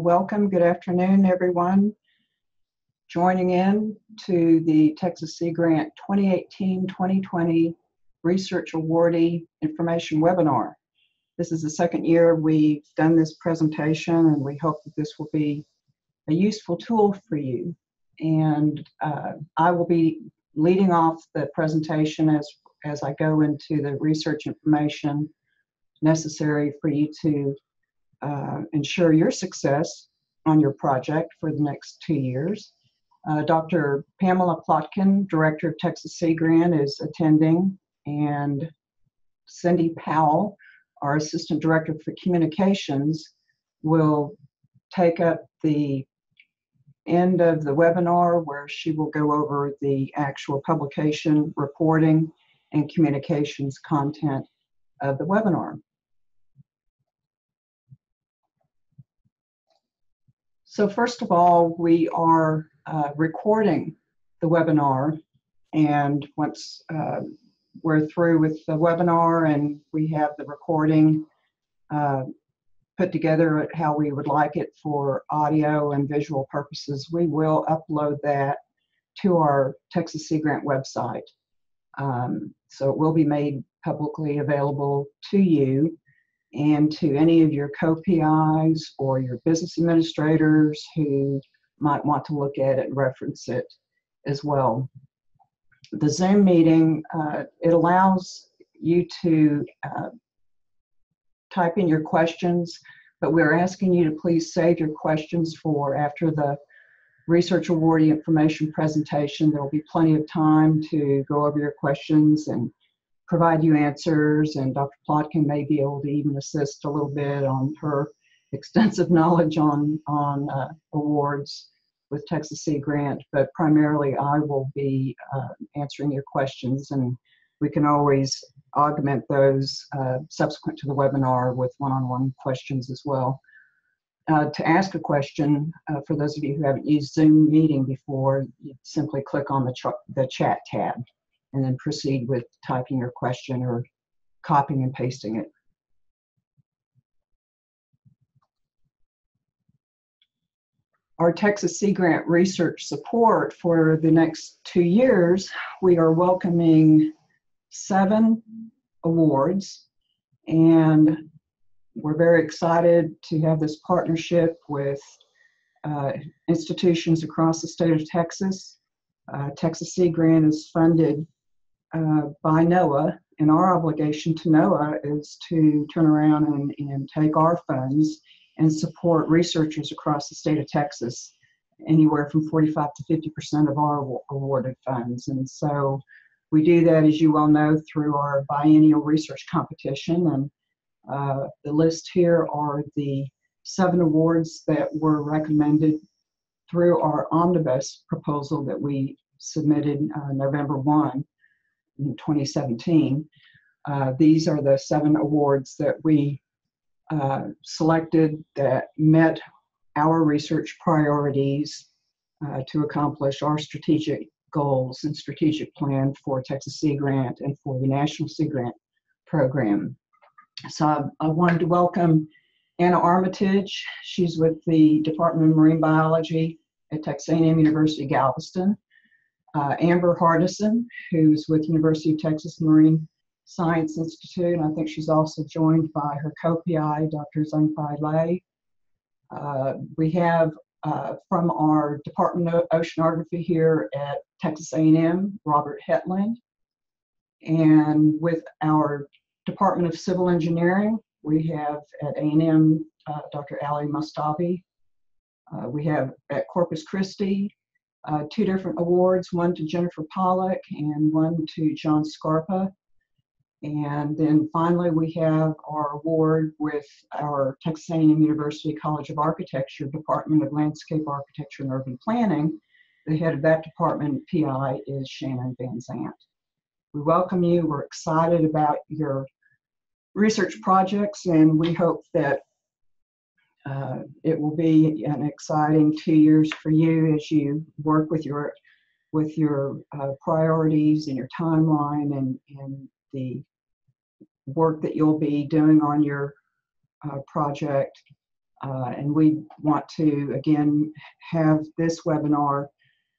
Welcome, good afternoon, everyone. Joining in to the Texas Sea Grant 2018-2020 Research Awardee Information Webinar. This is the second year we've done this presentation and we hope that this will be a useful tool for you. And uh, I will be leading off the presentation as, as I go into the research information necessary for you to uh, ensure your success on your project for the next two years. Uh, Dr. Pamela Plotkin, Director of Texas Sea Grant, is attending, and Cindy Powell, our Assistant Director for Communications, will take up the end of the webinar where she will go over the actual publication, reporting, and communications content of the webinar. So first of all, we are uh, recording the webinar and once uh, we're through with the webinar and we have the recording uh, put together how we would like it for audio and visual purposes, we will upload that to our Texas Sea Grant website. Um, so it will be made publicly available to you and to any of your co-PIs or your business administrators who might want to look at it and reference it as well. The Zoom meeting, uh, it allows you to uh, type in your questions, but we're asking you to please save your questions for after the research awardee information presentation. There will be plenty of time to go over your questions and provide you answers, and Dr. Plotkin may be able to even assist a little bit on her extensive knowledge on, on uh, awards with Texas Sea Grant, but primarily I will be uh, answering your questions, and we can always augment those uh, subsequent to the webinar with one-on-one -on -one questions as well. Uh, to ask a question, uh, for those of you who haven't used Zoom meeting before, you simply click on the, the chat tab and then proceed with typing your question or copying and pasting it. Our Texas Sea Grant research support for the next two years, we are welcoming seven awards and we're very excited to have this partnership with uh, institutions across the state of Texas. Uh, Texas Sea Grant is funded uh, by NOAA, and our obligation to NOAA is to turn around and, and take our funds and support researchers across the state of Texas, anywhere from 45 to 50% of our awarded funds. And so we do that, as you well know, through our biennial research competition. And uh, the list here are the seven awards that were recommended through our omnibus proposal that we submitted uh, November 1 in 2017. Uh, these are the seven awards that we uh, selected that met our research priorities uh, to accomplish our strategic goals and strategic plan for Texas Sea Grant and for the National Sea Grant program. So I, I wanted to welcome Anna Armitage. She's with the Department of Marine Biology at Texas A&M University Galveston uh, Amber Hardison, who's with University of Texas Marine Science Institute. And I think she's also joined by her co-PI, Dr. Zhanfei Lei. Uh, we have uh, from our Department of Oceanography here at Texas A&M, Robert Hetland. And with our Department of Civil Engineering, we have at A&M uh, Dr. Ali Mostafavi. Uh, we have at Corpus Christi uh, two different awards, one to Jennifer Pollack and one to John Scarpa. And then finally, we have our award with our Texas A&M University College of Architecture Department of Landscape Architecture and Urban Planning. The head of that department, PI, is Shannon Van Zandt. We welcome you. We're excited about your research projects, and we hope that uh, it will be an exciting two years for you as you work with your with your uh, priorities and your timeline and, and the work that you'll be doing on your uh, project. Uh, and we want to, again, have this webinar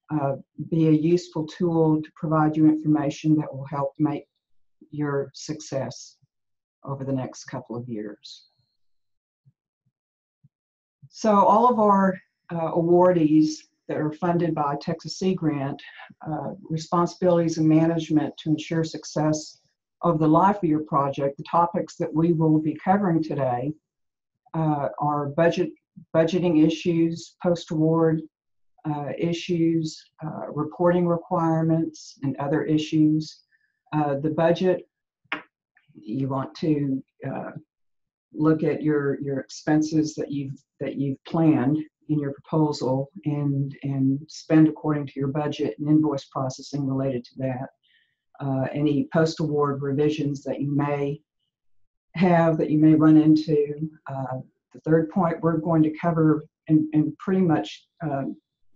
uh, be a useful tool to provide you information that will help make your success over the next couple of years. So all of our uh, awardees that are funded by Texas Sea Grant, uh, responsibilities and management to ensure success of the life of your project, the topics that we will be covering today uh, are budget budgeting issues, post-award uh, issues, uh, reporting requirements, and other issues. Uh, the budget, you want to uh, look at your your expenses that you've that you've planned in your proposal and and spend according to your budget and invoice processing related to that. Uh, any post-award revisions that you may have that you may run into. Uh, the third point we're going to cover in, in pretty much uh,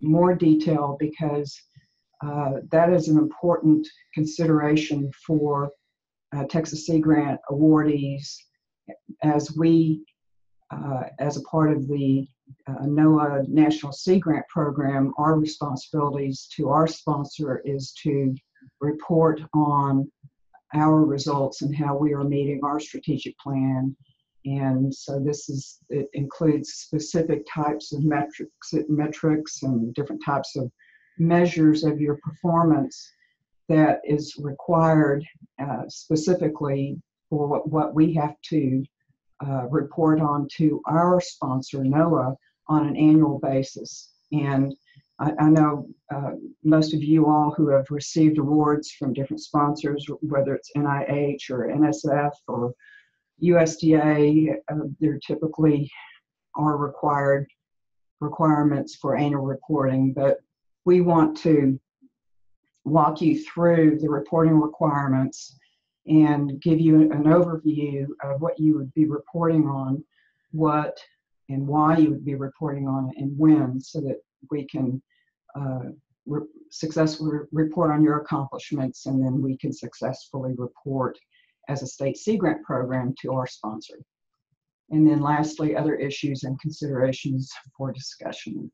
more detail because uh, that is an important consideration for uh, Texas Sea Grant awardees as we, uh, as a part of the uh, NOAA National Sea Grant Program, our responsibilities to our sponsor is to report on our results and how we are meeting our strategic plan. And so this is, it includes specific types of metrics, metrics and different types of measures of your performance that is required uh, specifically for what, what we have to uh, report on to our sponsor, NOAA, on an annual basis. And I, I know uh, most of you all who have received awards from different sponsors, whether it's NIH or NSF or USDA, uh, there typically are required requirements for annual reporting, but we want to walk you through the reporting requirements and give you an overview of what you would be reporting on, what and why you would be reporting on it, and when, so that we can uh, re successfully report on your accomplishments and then we can successfully report as a state sea grant program to our sponsor. And then lastly, other issues and considerations for discussion.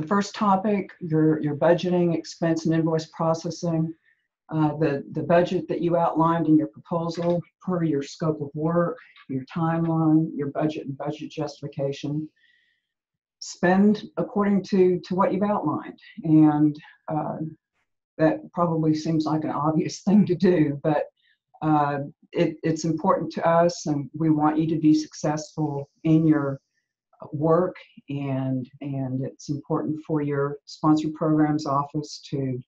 The first topic, your, your budgeting, expense, and invoice processing. Uh, the, the budget that you outlined in your proposal per your scope of work, your timeline, your budget and budget justification. Spend according to, to what you've outlined. And uh, that probably seems like an obvious thing to do, but uh, it, it's important to us and we want you to be successful in your work and and it's important for your sponsored programs office to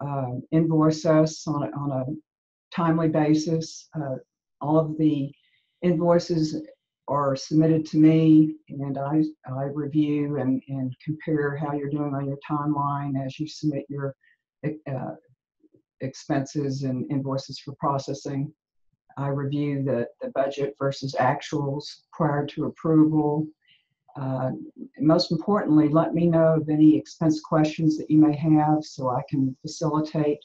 uh, invoice us on a, on a timely basis. Uh, all of the invoices are submitted to me and I, I review and, and compare how you're doing on your timeline as you submit your uh, expenses and invoices for processing. I review the, the budget versus actuals prior to approval uh, most importantly, let me know of any expense questions that you may have so I can facilitate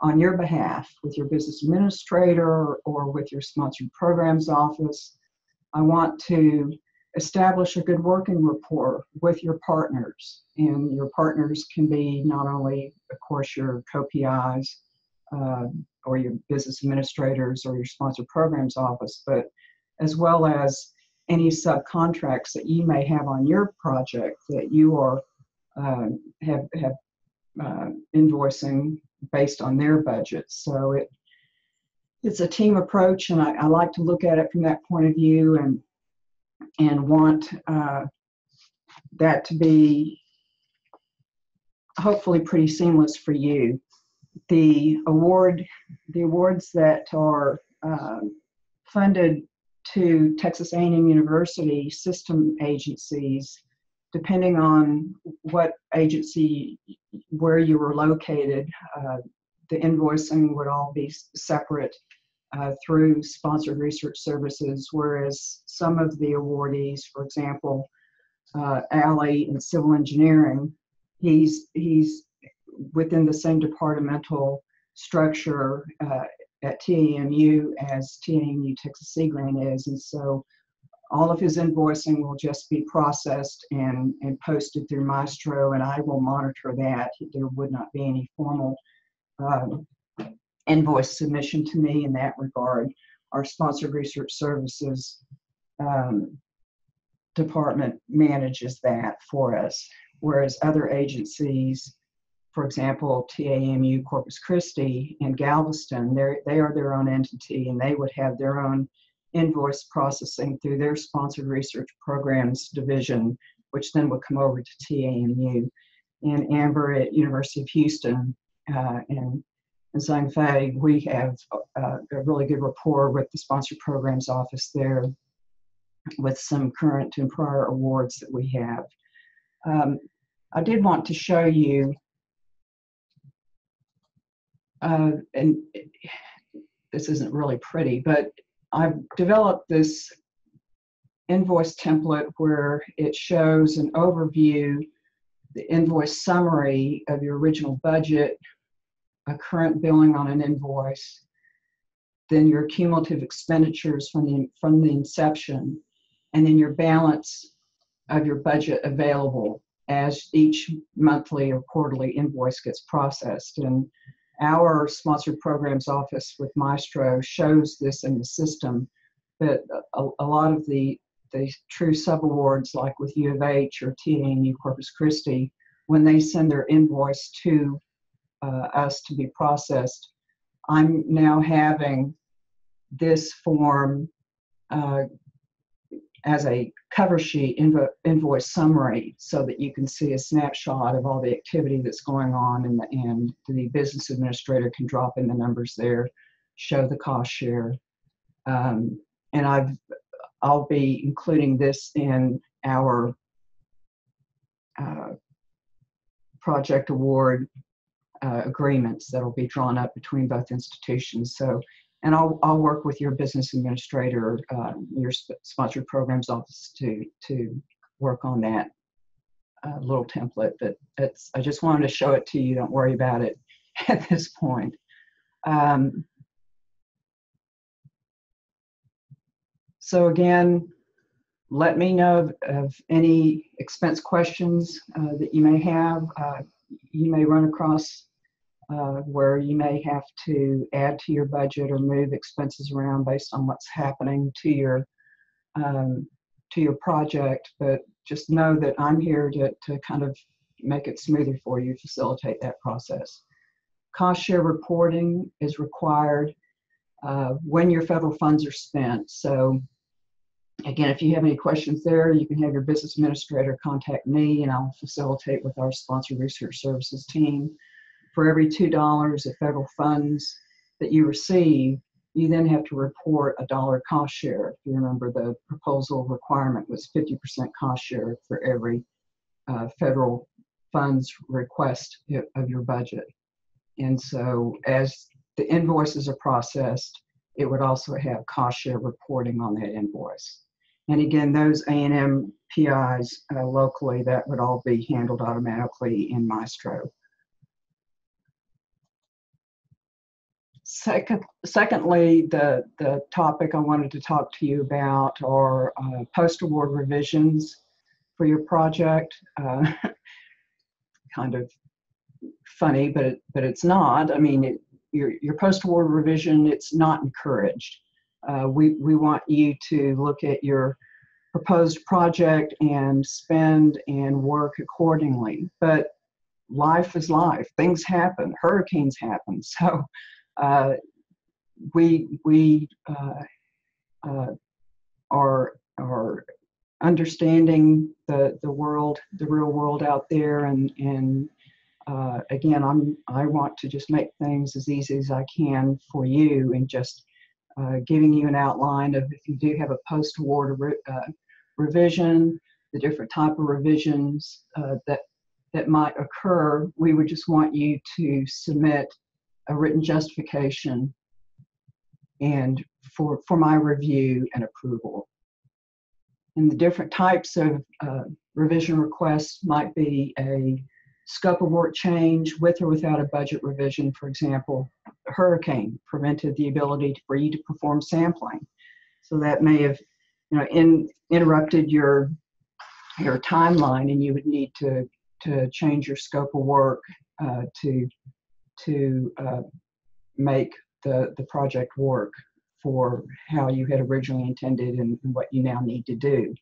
on your behalf with your business administrator or with your sponsored programs office. I want to establish a good working rapport with your partners. And your partners can be not only, of course, your co-PIs uh, or your business administrators or your sponsored programs office, but as well as any subcontracts that you may have on your project that you are uh, have have uh, invoicing based on their budgets. So it it's a team approach, and I, I, like to look at it from that point of view, and and want uh, that to be hopefully pretty seamless for you. The award, the awards that are uh, funded to Texas A&M University system agencies, depending on what agency, where you were located, uh, the invoicing would all be separate uh, through sponsored research services, whereas some of the awardees, for example, uh, Ali in civil engineering, he's he's within the same departmental structure uh, at TAMU as TAMU Texas Sea Grant is. And so all of his invoicing will just be processed and, and posted through Maestro, and I will monitor that. There would not be any formal um, invoice submission to me in that regard. Our sponsored research services um, department manages that for us, whereas other agencies, for example, TAMU Corpus Christi and Galveston, they are their own entity and they would have their own invoice processing through their sponsored research programs division, which then would come over to TAMU. And Amber at University of Houston uh, and, and Zhanfei, we have uh, a really good rapport with the sponsored programs office there with some current and prior awards that we have. Um, I did want to show you, uh, and this isn't really pretty, but I've developed this invoice template where it shows an overview, the invoice summary of your original budget, a current billing on an invoice, then your cumulative expenditures from the from the inception, and then your balance of your budget available as each monthly or quarterly invoice gets processed. And our sponsored programs office with Maestro shows this in the system, but a, a lot of the the true subawards, like with U of H or TAMU Corpus Christi, when they send their invoice to uh, us to be processed, I'm now having this form uh, as a cover sheet invo invoice summary so that you can see a snapshot of all the activity that's going on and, the, the business administrator can drop in the numbers there, show the cost share. Um, and I've, I'll be including this in our uh, project award uh, agreements that'll be drawn up between both institutions. So and I'll, I'll work with your business administrator, uh, your sp sponsored programs office to, to work on that uh, little template. But it's, I just wanted to show it to you. Don't worry about it at this point. Um, so again, let me know of, of any expense questions uh, that you may have. Uh, you may run across uh, where you may have to add to your budget or move expenses around based on what's happening to your um, to your project. But just know that I'm here to, to kind of make it smoother for you, facilitate that process. Cost share reporting is required uh, when your federal funds are spent. So again, if you have any questions there, you can have your business administrator contact me and I'll facilitate with our sponsor research services team for every $2 of federal funds that you receive, you then have to report a dollar cost share. If you remember, the proposal requirement was 50% cost share for every uh, federal funds request of your budget. And so as the invoices are processed, it would also have cost share reporting on that invoice. And again, those A&M PIs uh, locally, that would all be handled automatically in Maestro. Second, secondly, the, the topic I wanted to talk to you about are uh, post-award revisions for your project. Uh, kind of funny, but it, but it's not. I mean, it, your your post-award revision it's not encouraged. Uh, we we want you to look at your proposed project and spend and work accordingly. But life is life. Things happen. Hurricanes happen. So uh, we we uh, uh, are are understanding the the world, the real world out there, and and uh, again, I'm I want to just make things as easy as I can for you, and just uh, giving you an outline of if you do have a post award re uh, revision, the different type of revisions that that might occur. We would just want you to submit a written justification and for, for my review and approval. And the different types of uh, revision requests might be a scope of work change with or without a budget revision, for example, a hurricane prevented the ability for you to perform sampling. So that may have, you know, in, interrupted your your timeline, and you would need to to change your scope of work uh, to to uh, make the the project work for how you had originally intended and, and what you now need to do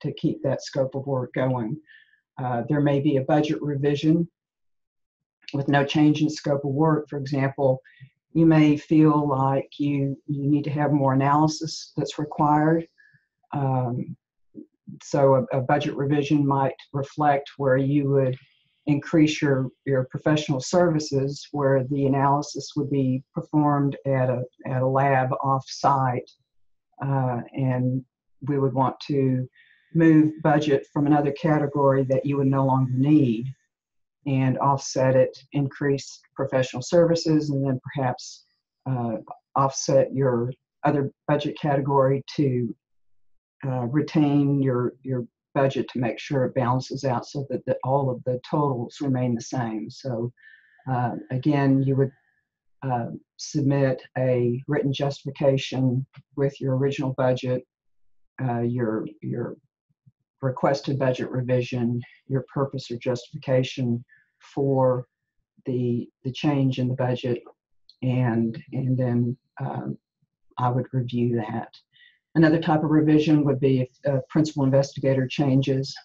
to keep that scope of work going. Uh, there may be a budget revision with no change in scope of work. For example, you may feel like you, you need to have more analysis that's required. Um, so a, a, budget revision might reflect where you would increase your, your professional services where the analysis would be performed at a, at a lab off-site uh, and we would want to move budget from another category that you would no longer need and offset it, increase professional services, and then perhaps uh, offset your other budget category to uh, retain your your budget to make sure it balances out so that the, all of the totals remain the same. So uh, again, you would uh, submit a written justification with your original budget, uh, your your requested budget revision, your purpose or justification for the the change in the budget, and and then um, I would review that. Another type of revision would be if a principal investigator changes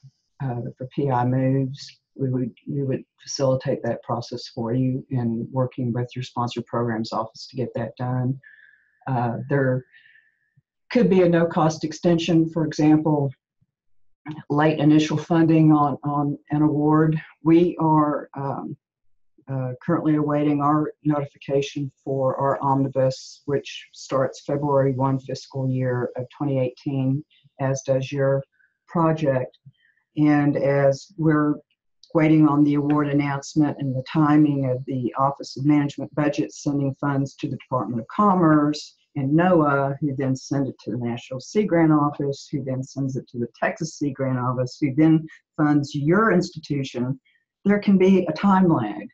uh, for PI moves. We would we would facilitate that process for you in working with your sponsor programs office to get that done. Uh, there could be a no cost extension, for example, late initial funding on, on an award. We are um, uh, currently awaiting our notification for our omnibus, which starts February 1 fiscal year of 2018, as does your project. And as we're waiting on the award announcement and the timing of the Office of Management Budget sending funds to the Department of Commerce, and NOAA, who then send it to the National Sea Grant Office, who then sends it to the Texas Sea Grant Office, who then funds your institution, there can be a time lag.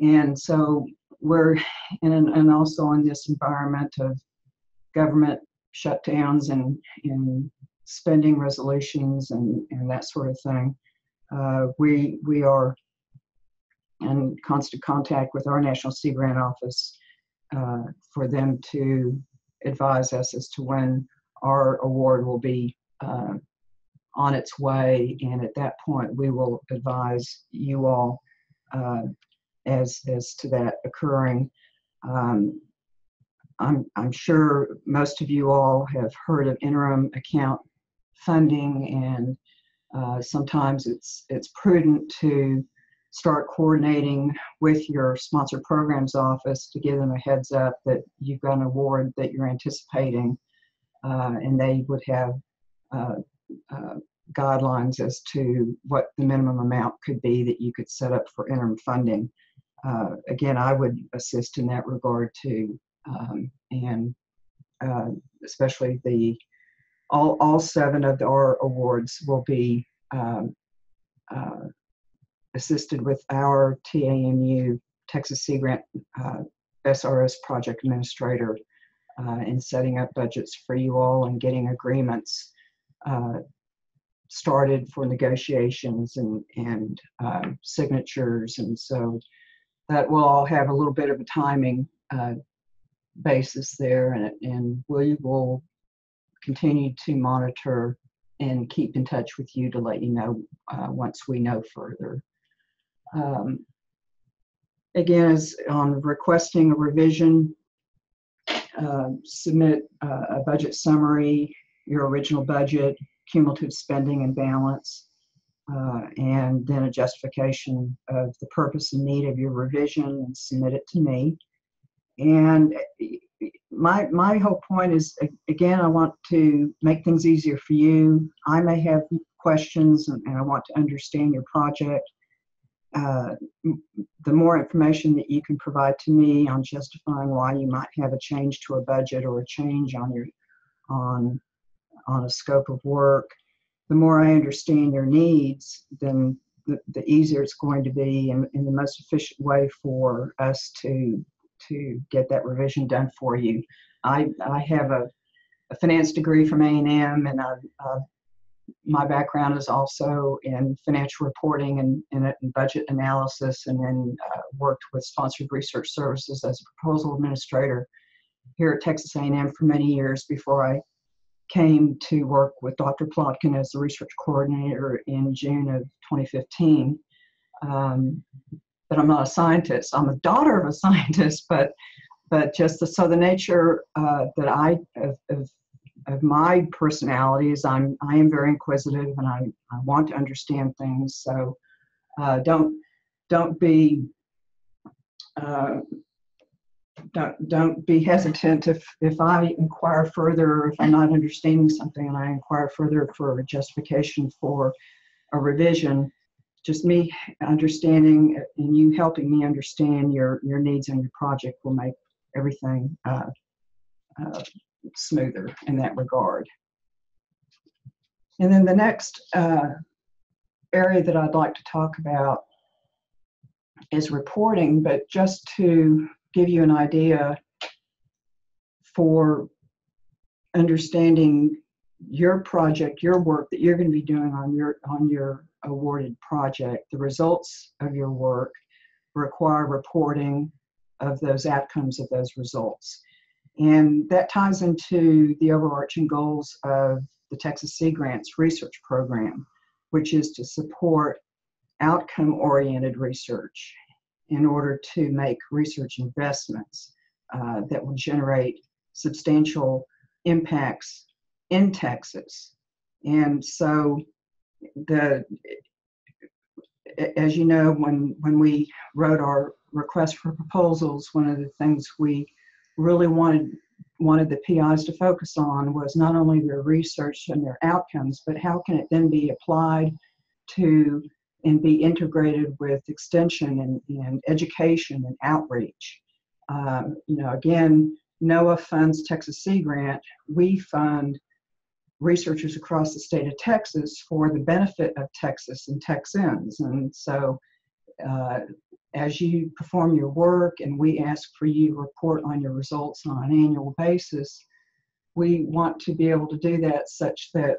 And so we're, in, and also in this environment of government shutdowns and, and spending resolutions and, and that sort of thing, uh, we, we are in constant contact with our National Sea Grant Office uh, for them to advise us as to when our award will be uh, on its way. And at that point, we will advise you all uh, as, as to that occurring. Um, I'm, I'm sure most of you all have heard of interim account funding and uh, sometimes it's it's prudent to start coordinating with your sponsor programs office to give them a heads up that you've got an award that you're anticipating, uh, and they would have uh, uh, guidelines as to what the minimum amount could be that you could set up for interim funding. Uh, again, I would assist in that regard too, um, and uh, especially the all all seven of our awards will be um, uh, assisted with our TAMU Texas Sea Grant uh, SRS project administrator uh, in setting up budgets for you all and getting agreements uh, started for negotiations and, and uh, signatures. And so that we'll all have a little bit of a timing uh, basis there and, and we will continue to monitor and keep in touch with you to let you know uh, once we know further. Um, again, is on requesting a revision, uh, submit a budget summary, your original budget, cumulative spending and balance, uh, and then a justification of the purpose and need of your revision and submit it to me. And my my whole point is again, I want to make things easier for you. I may have questions and, and I want to understand your project uh, the more information that you can provide to me on justifying why you might have a change to a budget or a change on your on on a scope of work, the more I understand your needs, then the, the easier it's going to be and, and the most efficient way for us to to get that revision done for you. I, I have a, a finance degree from A&M and uh, my background is also in financial reporting and, and, and budget analysis and then uh, worked with sponsored research services as a proposal administrator here at Texas A&M for many years before I came to work with Dr. Plotkin as the research coordinator in June of 2015. Um, but I'm not a scientist. I'm a daughter of a scientist, but but just the, so the nature uh, that I of, of, of, my personality is I'm I am very inquisitive and I, I want to understand things. So uh, don't don't be uh, don't don't be hesitant if if I inquire further if I'm not understanding something and I inquire further for a justification for a revision just me understanding and you helping me understand your your needs and your project will make everything uh, uh, smoother in that regard. And then the next uh, area that I'd like to talk about is reporting, but just to give you an idea for understanding your project, your work that you're going to be doing on your on your awarded project. The results of your work require reporting of those outcomes of those results. And that ties into the overarching goals of the Texas Sea Grants research program, which is to support outcome oriented research in order to make research investments uh, that will generate substantial impacts in Texas. And so the as you know, when when we wrote our request for proposals, one of the things we really wanted wanted the PIs to focus on was not only their research and their outcomes, but how can it then be applied to and be integrated with extension and, and education and outreach. Um, you know, again, NOAA funds Texas Sea Grant. We fund researchers across the state of Texas for the benefit of Texas and Texans. And so, uh, as you perform your work and we ask for you to report on your results on an annual basis, we want to be able to do that such that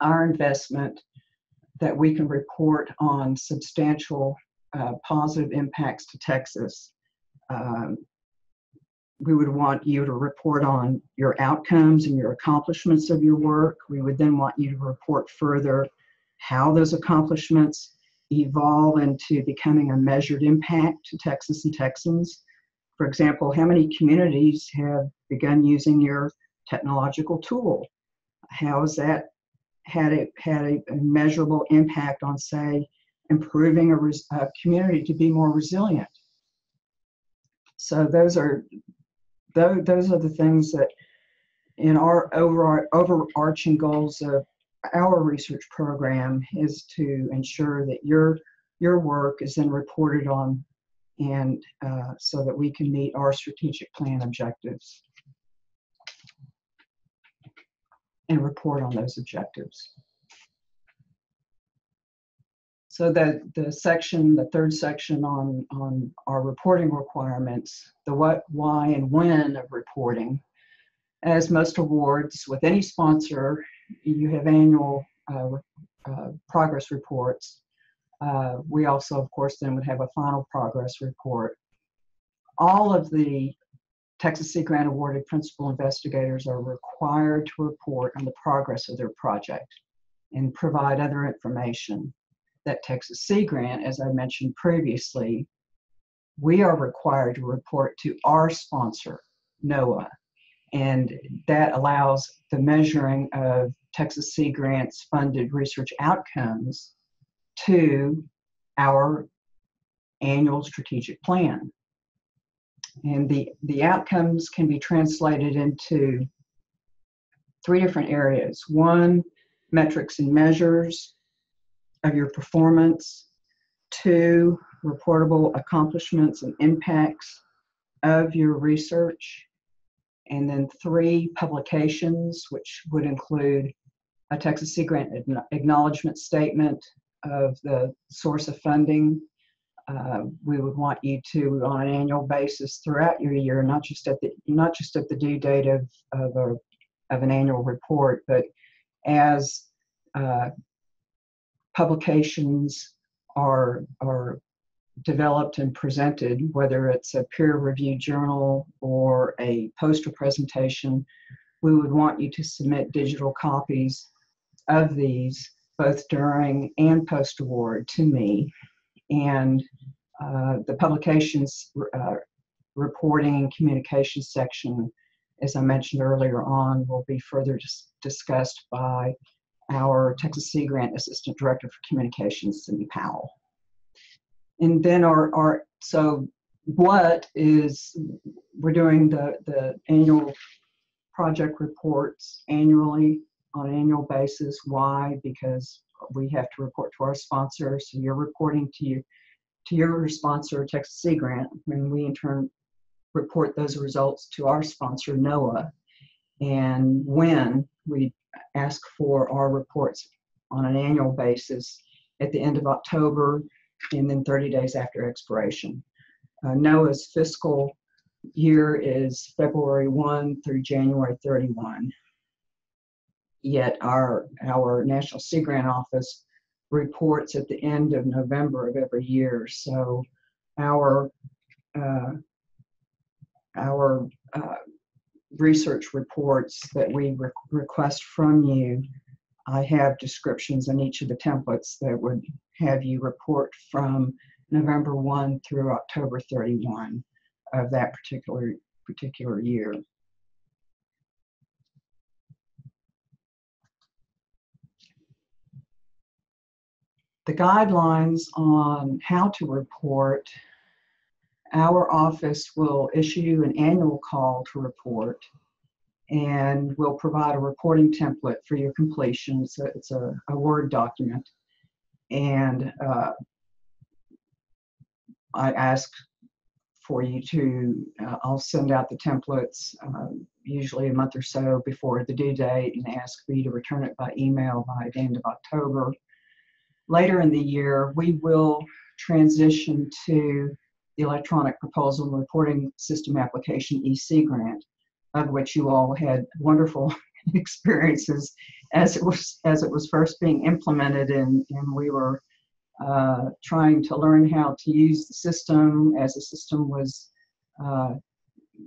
our investment that we can report on substantial uh, positive impacts to Texas um, we would want you to report on your outcomes and your accomplishments of your work. We would then want you to report further how those accomplishments evolve into becoming a measured impact to Texas and Texans. For example, how many communities have begun using your technological tool? How has that had a, had a, measurable impact on, say, improving a, res, a community to be more resilient? So those are those, those are the things that in our over, overarching goals of our research program is to ensure that your your work is then reported on and uh, so that we can meet our strategic plan objectives and report on those objectives. So the, the section, the third section on, on our reporting requirements, the what, why, and when of reporting. As most awards with any sponsor, you have annual uh, uh, progress reports. Uh, we also, of course, then would have a final progress report. All of the Texas Sea Grant awarded principal investigators are required to report on the progress of their project and provide other information that Texas Sea Grant, as I mentioned previously, we are required to report to our sponsor, NOAA. And that allows the measuring of Texas Sea Grant's funded research outcomes to our annual strategic plan. And the, the outcomes can be translated into three different areas. One, metrics and measures of your performance, two, reportable accomplishments and impacts of your research, and then three, publications, which would include a Texas Sea Grant acknowledgement statement, of the source of funding. Uh, we would want you to, on an annual basis throughout your year, not just at the not just at the due date of of, a, of an annual report, but as uh, publications are are developed and presented, whether it's a peer-reviewed journal or a poster presentation, we would want you to submit digital copies of these both during and post-award to me. And uh, the publications uh, reporting and communication section, as I mentioned earlier on, will be further dis discussed by our Texas Sea Grant Assistant Director for Communications, Cindy Powell. And then our, our so what is we're doing the, the annual project reports annually on an annual basis. Why? Because we have to report to our sponsor. So you're reporting to you to your sponsor, Texas Sea Grant, and we in turn report those results to our sponsor, NOAA. And when we ask for our reports on an annual basis at the end of October and then 30 days after expiration. Uh, NOAA's fiscal year is February 1 through January 31. Yet our, our National Sea Grant Office reports at the end of November of every year. So our, uh, our uh, research reports that we re request from you, I have descriptions in each of the templates that would have you report from November 1 through October 31 of that particular particular year. The guidelines on how to report, our office will issue an annual call to report and we'll provide a reporting template for your completion. A, it's a, a Word document. And uh, I ask for you to, uh, I'll send out the templates uh, usually a month or so before the due date and ask for you to return it by email by the end of October. Later in the year, we will transition to the electronic proposal and reporting system application eSeaGrant, of which you all had wonderful experiences as it was as it was first being implemented and, and we were uh, trying to learn how to use the system as the system was uh,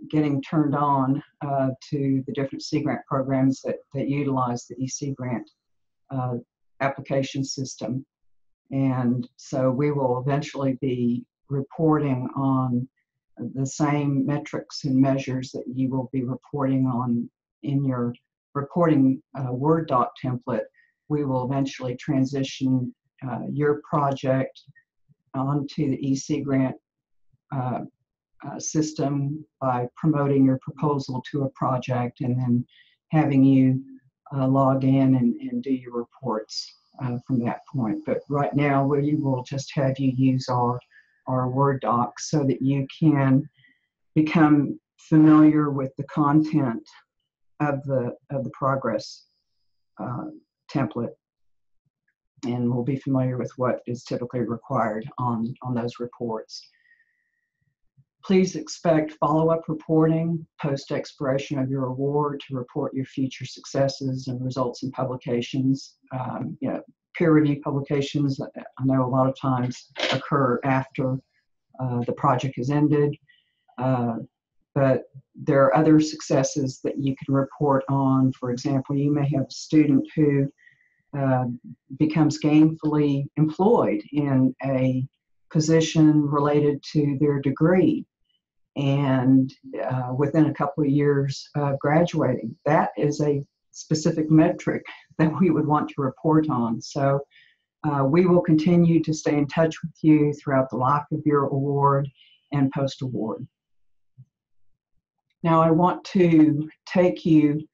getting turned on uh, to the different Sea Grant programs that, that utilize the eSeaGrant uh, application system. And so we will eventually be reporting on the same metrics and measures that you will be reporting on in your reporting uh, Word doc template. We will eventually transition uh, your project onto the eSeaGrant uh, uh, system by promoting your proposal to a project and then having you uh, log in and, and do your reports uh, from that point. But right now we will just have you use our, our Word docs so that you can become familiar with the content of the, of the progress uh, template and we'll be familiar with what is typically required on, on those reports. Please expect follow-up reporting post-expiration of your award to report your future successes and results in publications. Um, you know, peer-reviewed publications, I know a lot of times occur after uh, the project has ended, uh, but there are other successes that you can report on. For example, you may have a student who uh, becomes gainfully employed in a position related to their degree and uh, within a couple of years of graduating. That is a specific metric that we would want to report on. So uh, we will continue to stay in touch with you throughout the life of your award and post-award. Now I want to take you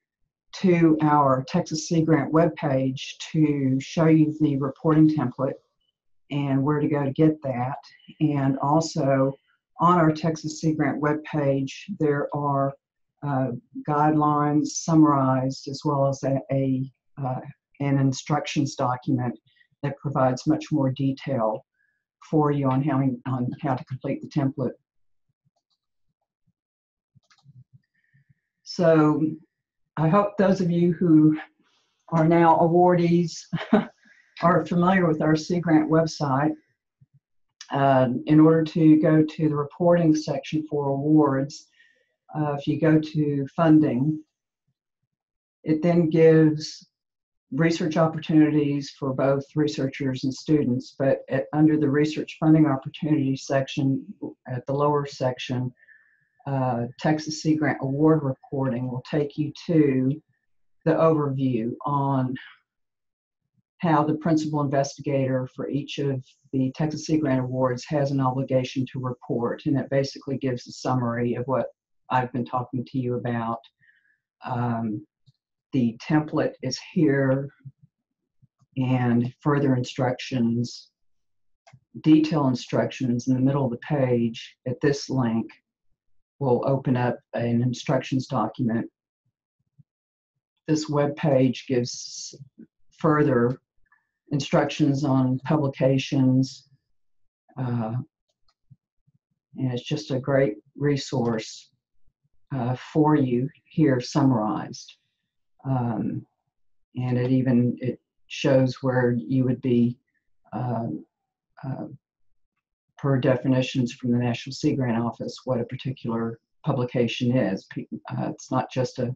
to our Texas Sea Grant webpage to show you the reporting template and where to go to get that. And also on our Texas Sea Grant webpage, there are uh, guidelines summarized as well as a, a uh, an instructions document that provides much more detail for you on how, on how to complete the template. So I hope those of you who are now awardees are familiar with our Sea Grant website. Um, in order to go to the reporting section for awards, uh, if you go to funding, it then gives research opportunities for both researchers and students, but at, under the research funding opportunities section, at the lower section, uh, Texas Sea Grant Award reporting will take you to the overview on how the principal investigator for each of the Texas Sea Grant Awards has an obligation to report. And it basically gives a summary of what I've been talking to you about. Um, the template is here and further instructions, detail instructions in the middle of the page at this link will open up an instructions document. This web page gives further instructions on publications, uh, and it's just a great resource uh, for you here summarized. Um, and it even it shows where you would be um, uh, per definitions from the National Sea Grant Office what a particular publication is. Uh, it's not just a,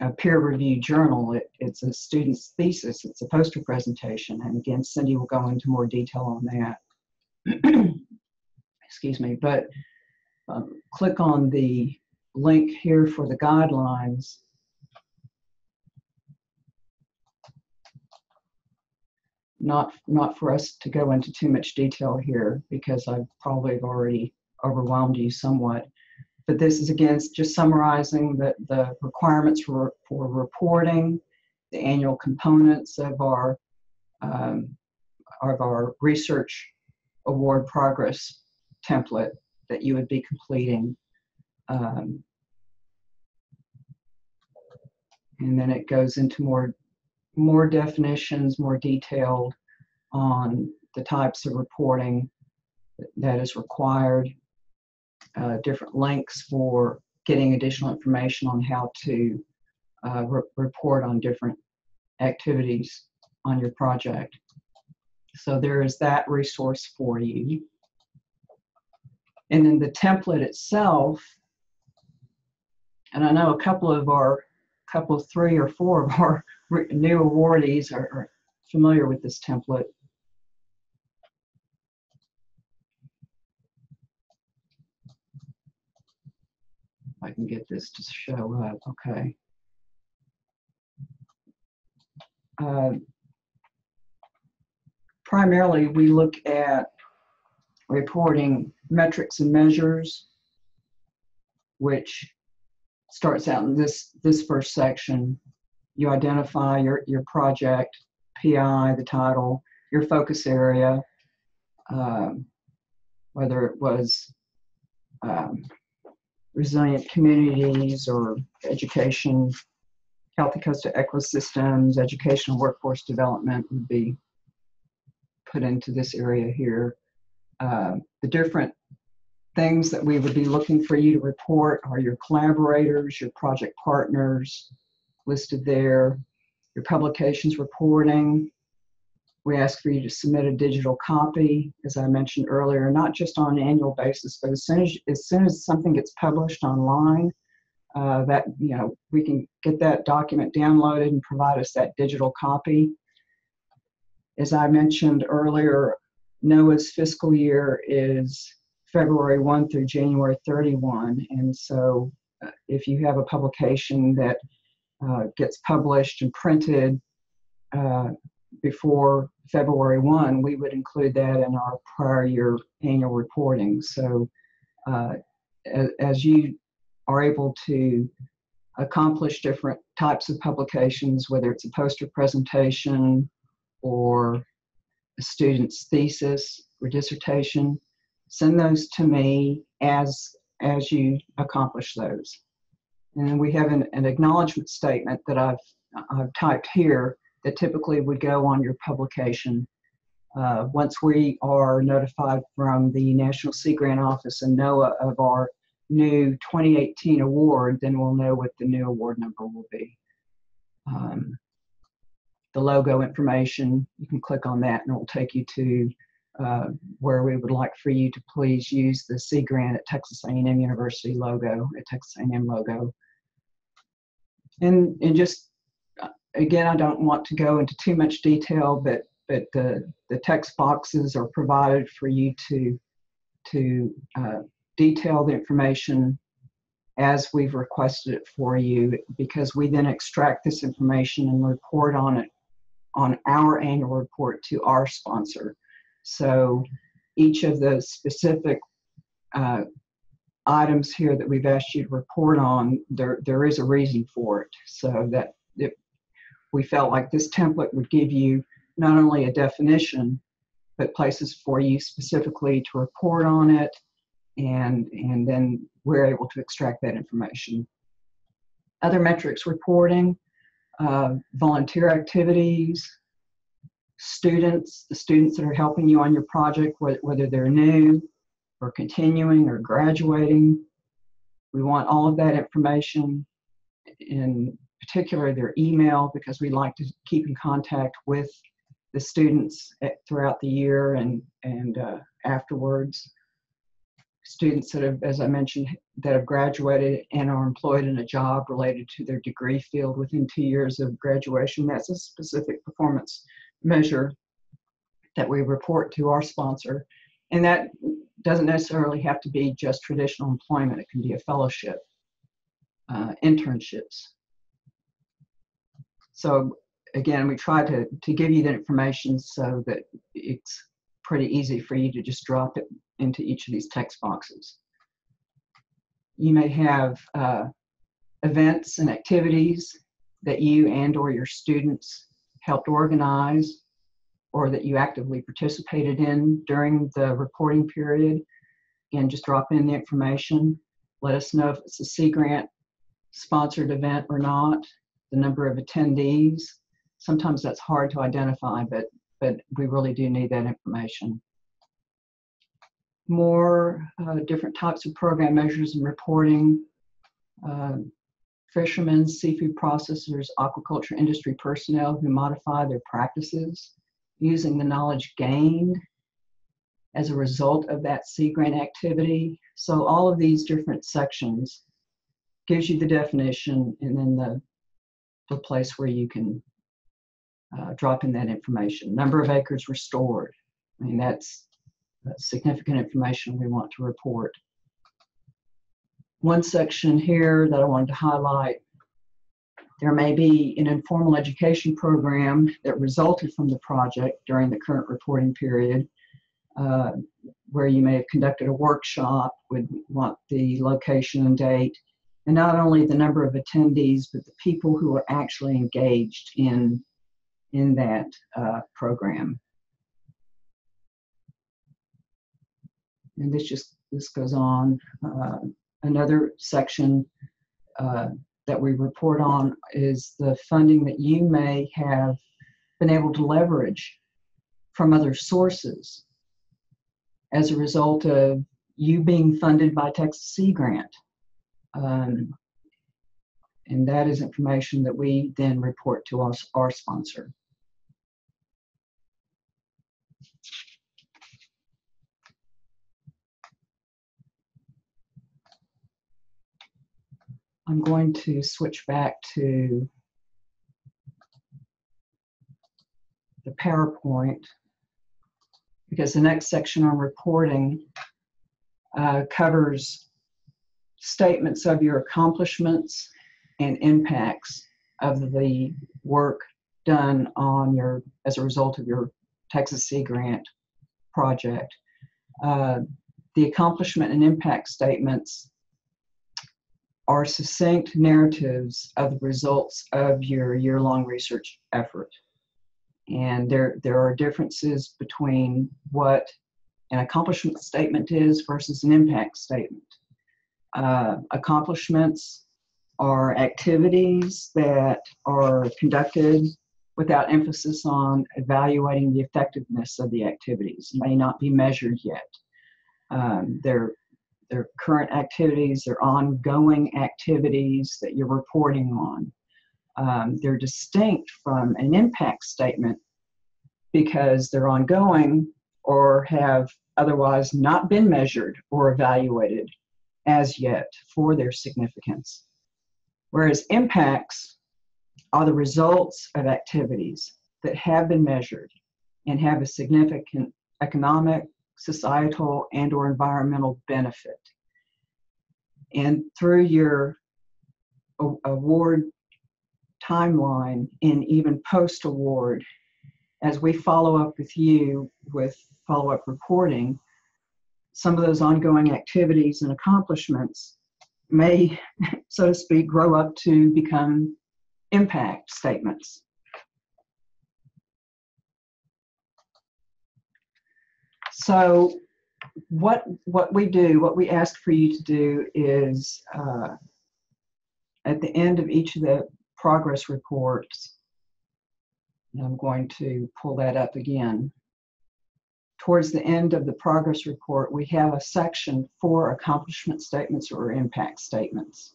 a peer-reviewed journal, it, it's a student's thesis, it's a poster presentation, and again, Cindy will go into more detail on that. Excuse me, but um, click on the link here for the guidelines. Not not for us to go into too much detail here because I've probably already overwhelmed you somewhat. But this is again just summarizing the, the requirements for, for reporting, the annual components of our um, of our research award progress template that you would be completing. Um, and then it goes into more more definitions, more detailed on the types of reporting that is required, uh, different links for getting additional information on how to uh, re report on different activities on your project. So there is that resource for you. And then the template itself, and I know a couple of our, couple, three or four of our new awardees are, are familiar with this template. I can get this to show up, okay. Uh, primarily, we look at reporting metrics and measures, which starts out in this, this first section you identify your, your project, PI, the title, your focus area, um, whether it was um, resilient communities or education, healthy coastal ecosystems, educational workforce development would be put into this area here. Uh, the different things that we would be looking for you to report are your collaborators, your project partners, listed there, your publications reporting. We ask for you to submit a digital copy, as I mentioned earlier, not just on an annual basis, but as soon as, as, soon as something gets published online, uh, that, you know, we can get that document downloaded and provide us that digital copy. As I mentioned earlier, NOAA's fiscal year is February 1 through January 31. And so uh, if you have a publication that uh, gets published and printed uh, before February 1, we would include that in our prior year annual reporting. So uh, as, you are able to accomplish different types of publications, whether it's a poster presentation or a student's thesis or dissertation, send those to me as as you accomplish those. And we have an, an acknowledgement statement that I've, I've typed here that typically would go on your publication. Uh, once we are notified from the National Sea Grant Office and NOAA of our new 2018 award, then we'll know what the new award number will be. Um, the logo information, you can click on that and it will take you to uh, where we would like for you to please use the Sea Grant at Texas A&M University logo, at Texas A&M logo. And, and just, again, I don't want to go into too much detail, but, but the, the text boxes are provided for you to, to uh, detail the information as we've requested it for you because we then extract this information and report on it on our annual report to our sponsor. So each of the specific uh, items here that we've asked you to report on, there, there is a reason for it. So that it, we felt like this template would give you not only a definition, but places for you specifically to report on it, and, and then we're able to extract that information. Other metrics reporting, uh, volunteer activities, students, the students that are helping you on your project, whether they're new or continuing or graduating. We want all of that information, in particular their email, because we like to keep in contact with the students at, throughout the year and, and uh, afterwards students that have, as I mentioned, that have graduated and are employed in a job related to their degree field within two years of graduation. That's a specific performance measure that we report to our sponsor. And that doesn't necessarily have to be just traditional employment, it can be a fellowship, uh, internships. So again, we try to, to give you the information so that it's pretty easy for you to just drop it into each of these text boxes. You may have uh, events and activities that you and or your students helped organize or that you actively participated in during the reporting period. Again, just drop in the information. Let us know if it's a Sea Grant sponsored event or not, the number of attendees. Sometimes that's hard to identify, but, but we really do need that information more uh, different types of program measures and reporting. Uh, fishermen, seafood processors, aquaculture industry personnel who modify their practices using the knowledge gained as a result of that sea grant activity. So all of these different sections gives you the definition and then the, the place where you can uh, drop in that information. Number of acres restored. I mean, that's significant information we want to report. One section here that I wanted to highlight, there may be an informal education program that resulted from the project during the current reporting period, uh, where you may have conducted a workshop, would want the location and date, and not only the number of attendees, but the people who are actually engaged in, in that uh, program. and this just this goes on. Uh, another section uh, that we report on is the funding that you may have been able to leverage from other sources as a result of you being funded by Texas Sea Grant. Um, and that is information that we then report to our, our sponsor. I'm going to switch back to the PowerPoint because the next section on reporting uh, covers statements of your accomplishments and impacts of the work done on your as a result of your Texas Sea Grant project. Uh, the accomplishment and impact statements are succinct narratives of the results of your year-long research effort. And there, there are differences between what an accomplishment statement is versus an impact statement. Uh, accomplishments are activities that are conducted without emphasis on evaluating the effectiveness of the activities. May not be measured yet. Um, they're, they're current activities, they're ongoing activities that you're reporting on. Um, they're distinct from an impact statement because they're ongoing or have otherwise not been measured or evaluated as yet for their significance. Whereas impacts are the results of activities that have been measured and have a significant economic, societal, and or environmental benefit. And through your award timeline and even post-award, as we follow up with you with follow-up reporting, some of those ongoing activities and accomplishments may, so to speak, grow up to become impact statements. So what what we do, what we ask for you to do is uh, at the end of each of the progress reports, I'm going to pull that up again towards the end of the progress report, we have a section for accomplishment statements or impact statements.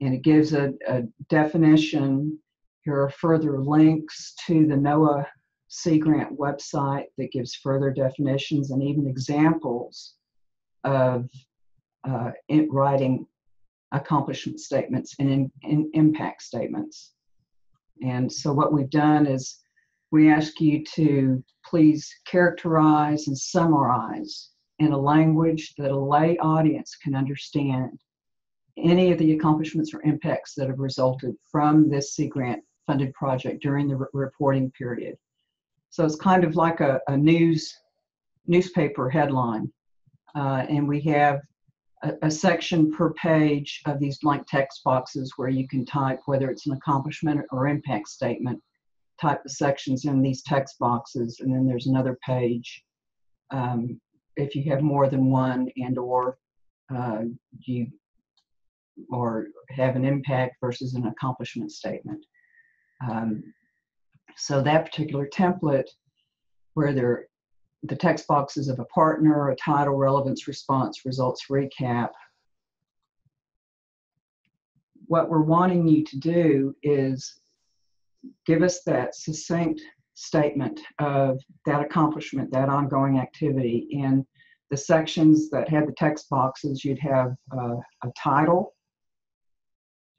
And it gives a, a definition. Here are further links to the NOAA Sea Grant website that gives further definitions and even examples of uh, writing accomplishment statements and in, in impact statements. And so what we've done is we ask you to please characterize and summarize in a language that a lay audience can understand any of the accomplishments or impacts that have resulted from this Sea Grant funded project during the re reporting period. So it's kind of like a, a news newspaper headline. Uh, and we have a, a, section per page of these blank text boxes where you can type whether it's an accomplishment or impact statement type of sections in these text boxes, and then there's another page um, if you have more than one and or uh, you or have an impact versus an accomplishment statement. Um, so that particular template where there the text boxes of a partner, a title, relevance, response, results, recap. What we're wanting you to do is give us that succinct statement of that accomplishment, that ongoing activity. In the sections that had the text boxes, you'd have uh, a title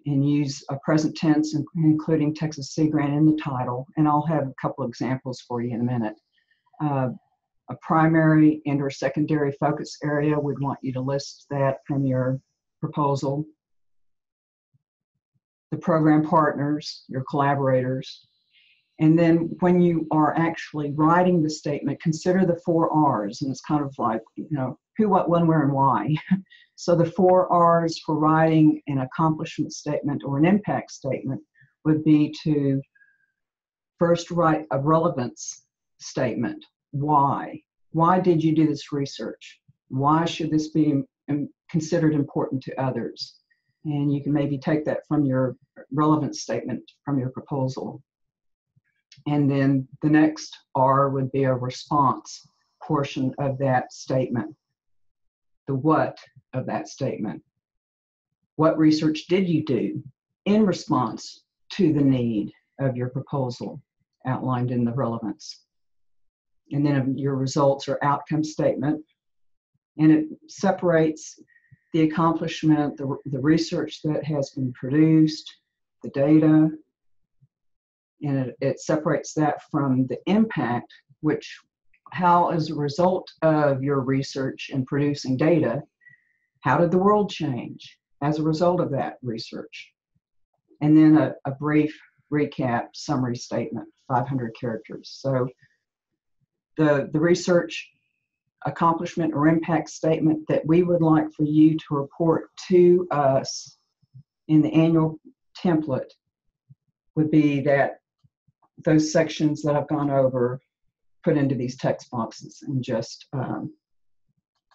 and use a present tense, including Texas Sea Grant in the title. And I'll have a couple examples for you in a minute. Uh, a primary and or secondary focus area, we'd want you to list that from your proposal the program partners, your collaborators. And then when you are actually writing the statement, consider the four R's. And it's kind of like, you know, who, what, when, where, and why. so the four R's for writing an accomplishment statement or an impact statement would be to first write a relevance statement. Why? Why did you do this research? Why should this be considered important to others? And you can maybe take that from your relevance statement from your proposal. And then the next R would be a response portion of that statement. The what of that statement. What research did you do in response to the need of your proposal outlined in the relevance? And then your results or outcome statement. And it separates the accomplishment, the, the research that has been produced, the data, and it, it separates that from the impact, which how as a result of your research and producing data, how did the world change as a result of that research? And then a, a brief recap summary statement, 500 characters. So the, the research accomplishment or impact statement that we would like for you to report to us in the annual template would be that those sections that I've gone over put into these text boxes and just um,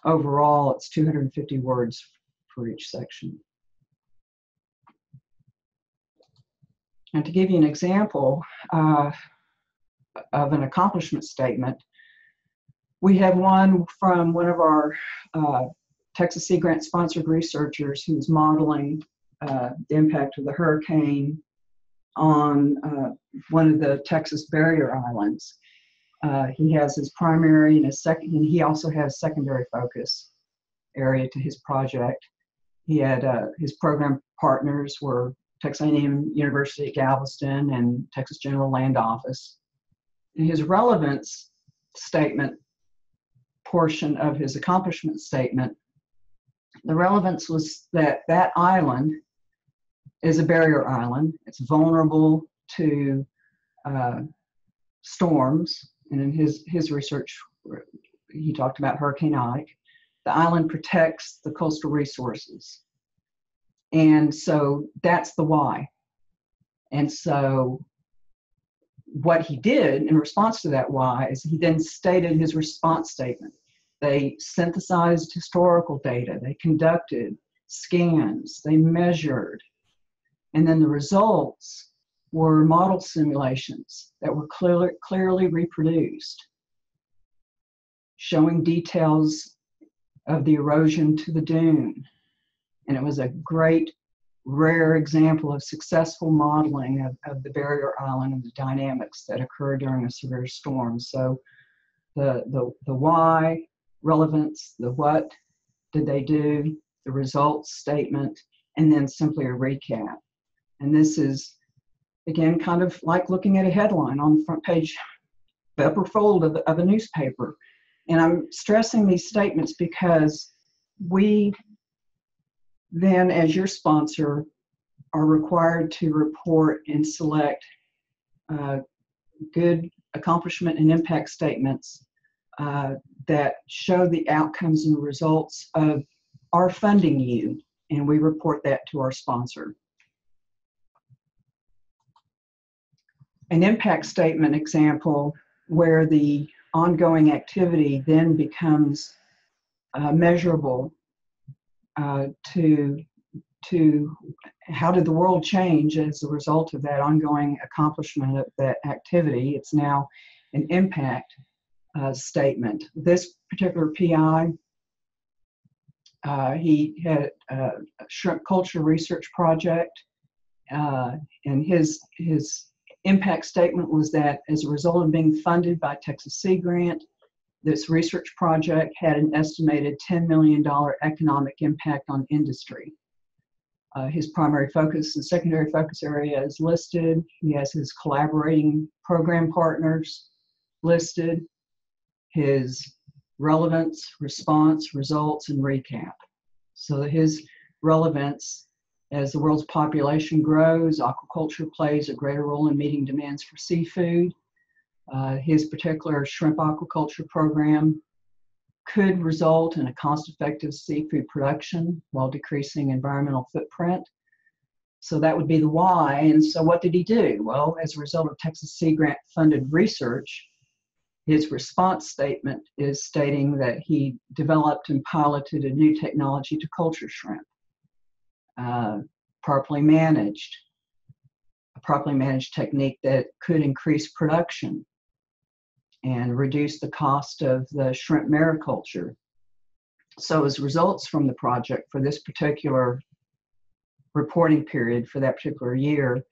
overall it's 250 words for each section. And to give you an example uh, of an accomplishment statement, we have one from one of our uh, Texas Sea Grant sponsored researchers who's modeling uh, the impact of the hurricane on uh, one of the Texas barrier islands. Uh, he has his primary and his second, and he also has secondary focus area to his project. He had uh, his program partners were Texas A&M University at Galveston and Texas General Land Office. And his relevance statement portion of his accomplishment statement, the relevance was that that island is a barrier island. It's vulnerable to uh, storms, and in his his research, he talked about Hurricane Ike. The island protects the coastal resources, and so that's the why. And so, what he did in response to that why is he then stated his response statement. They synthesized historical data. They conducted scans. They measured and then the results were model simulations that were clearly, clearly reproduced, showing details of the erosion to the dune. And it was a great, rare example of successful modeling of, of the barrier island and the dynamics that occur during a severe storm. So the, the, the why, relevance, the what did they do, the results statement, and then simply a recap. And this is, again, kind of like looking at a headline on the front page, the upper fold of, of a newspaper. And I'm stressing these statements because we then, as your sponsor, are required to report and select uh, good accomplishment and impact statements uh, that show the outcomes and results of our funding you, and we report that to our sponsor. an impact statement example where the ongoing activity then becomes uh, measurable uh, to to how did the world change as a result of that ongoing accomplishment of that activity? It's now an impact uh, statement. This particular pi uh, he had a shrimp culture research project uh, and his his impact statement was that as a result of being funded by Texas Sea Grant, this research project had an estimated $10 million economic impact on industry. Uh, his primary focus and secondary focus area is listed. He has his collaborating program partners listed, his relevance, response, results, and recap. So his relevance as the world's population grows, aquaculture plays a greater role in meeting demands for seafood. Uh, his particular shrimp aquaculture program could result in a cost effective seafood production while decreasing environmental footprint. So that would be the why. And so what did he do? Well, as a result of Texas Sea Grant funded research, his response statement is stating that he developed and piloted a new technology to culture shrimp uh, properly managed, a properly managed technique that could increase production and reduce the cost of the shrimp mariculture. So as results from the project for this particular reporting period for that particular year,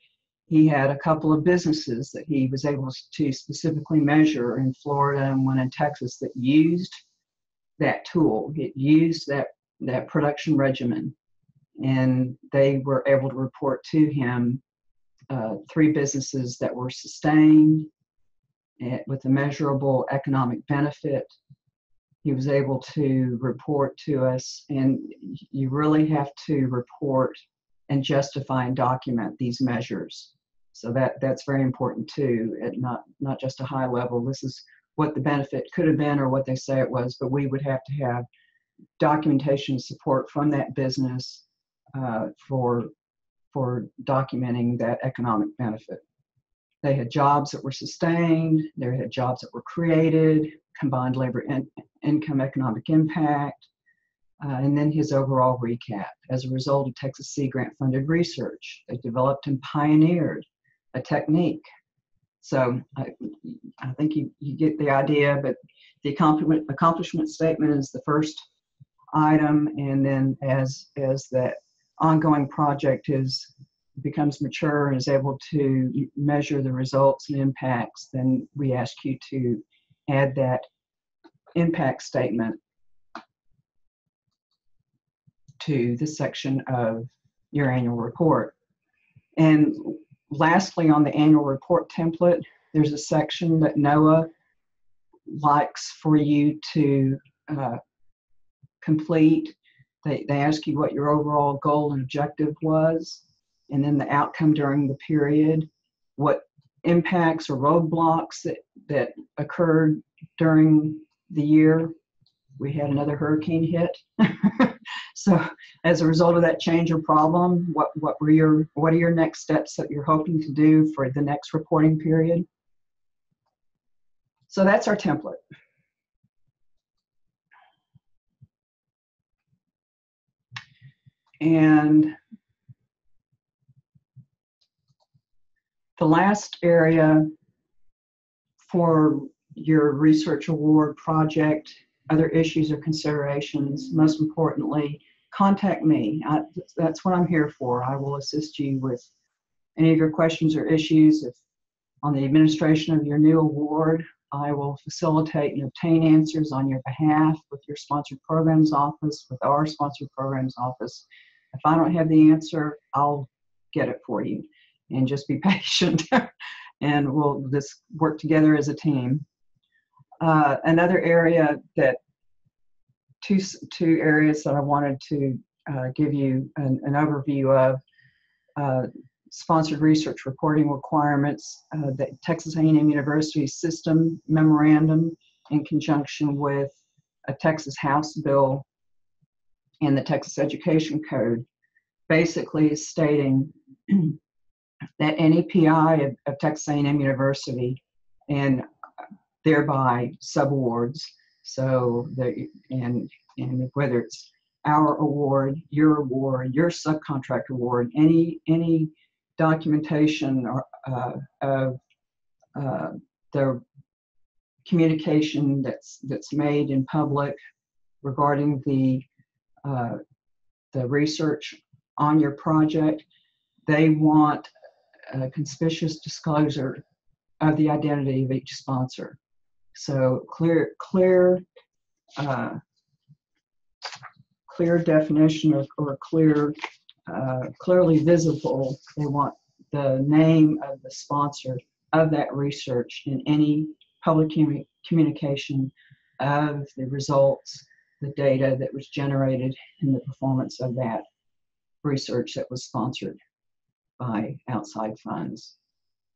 he had a couple of businesses that he was able to specifically measure in Florida and one in Texas that used that tool. It used that, that production regimen and they were able to report to him uh, three businesses that were sustained with a measurable economic benefit. He was able to report to us, and you really have to report and justify and document these measures. So that that's very important too, at not not just a high level. This is what the benefit could have been or what they say it was, but we would have to have documentation support from that business uh, for for documenting that economic benefit. They had jobs that were sustained. They had jobs that were created, combined labor in, income economic impact, uh, and then his overall recap. As a result of Texas Sea Grant funded research, they developed and pioneered a technique. So I, I think you, you get the idea, but the accomplishment, accomplishment statement is the first item. And then as, as that ongoing project is becomes mature and is able to measure the results and impacts, then we ask you to add that impact statement to the section of your annual report. And lastly, on the annual report template, there's a section that NOAA likes for you to uh, complete. They, they ask you what your overall goal and objective was, and then the outcome during the period, what impacts or roadblocks that, that occurred during the year. We had another hurricane hit. so as a result of that change or problem, what, what were your what are your next steps that you're hoping to do for the next reporting period? So that's our template. And the last area for your research award project, other issues or considerations, most importantly, contact me. I, that's what I'm here for. I will assist you with any of your questions or issues. If on the administration of your new award, I will facilitate and obtain answers on your behalf with your sponsored programs office, with our sponsored programs office. If I don't have the answer, I'll get it for you. And just be patient, and we'll just work together as a team. Uh, another area that two two areas that I wanted to uh, give you an, an overview of uh, sponsored research reporting requirements, uh, the Texas A&M University System Memorandum in conjunction with a Texas House bill and the Texas Education Code, basically stating that any PI of, of Texas A&M University and thereby subawards, so the and and whether it's our award, your award, your subcontract award, any any documentation or, uh, of uh, the communication that's that's made in public regarding the uh, the research on your project, they want a conspicuous disclosure of the identity of each sponsor. So clear, clear, uh, clear definition or, or clear uh, clearly visible. They want the name of the sponsor of that research in any public communication of the results, the data that was generated in the performance of that research that was sponsored by outside funds.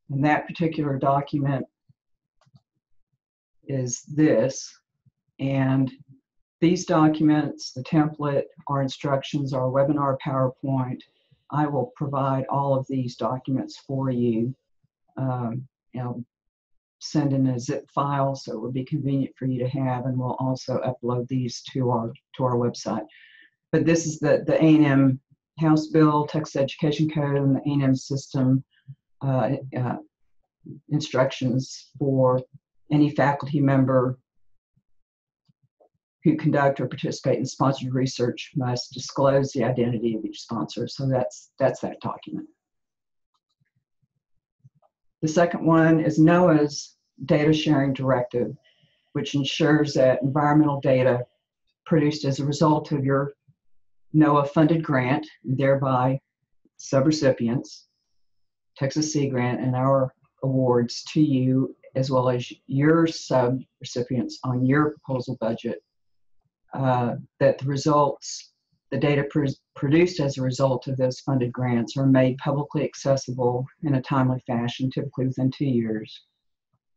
And that particular document is this, and these documents, the template, our instructions, our webinar PowerPoint, I will provide all of these documents for you. Um, know, send in a zip file so it would be convenient for you to have, and we'll also upload these to our to our website. But this is the the A&M House Bill, Texas Education Code, and the A&M system uh, uh, instructions for any faculty member who conduct or participate in sponsored research must disclose the identity of each sponsor. So that's, that's that document. The second one is NOAA's data sharing directive, which ensures that environmental data produced as a result of your NOAA funded grant, thereby subrecipients, Texas Sea Grant, and our awards to you, as well as your sub-recipients on your proposal budget uh, that the results, the data pr produced as a result of those funded grants are made publicly accessible in a timely fashion, typically within two years.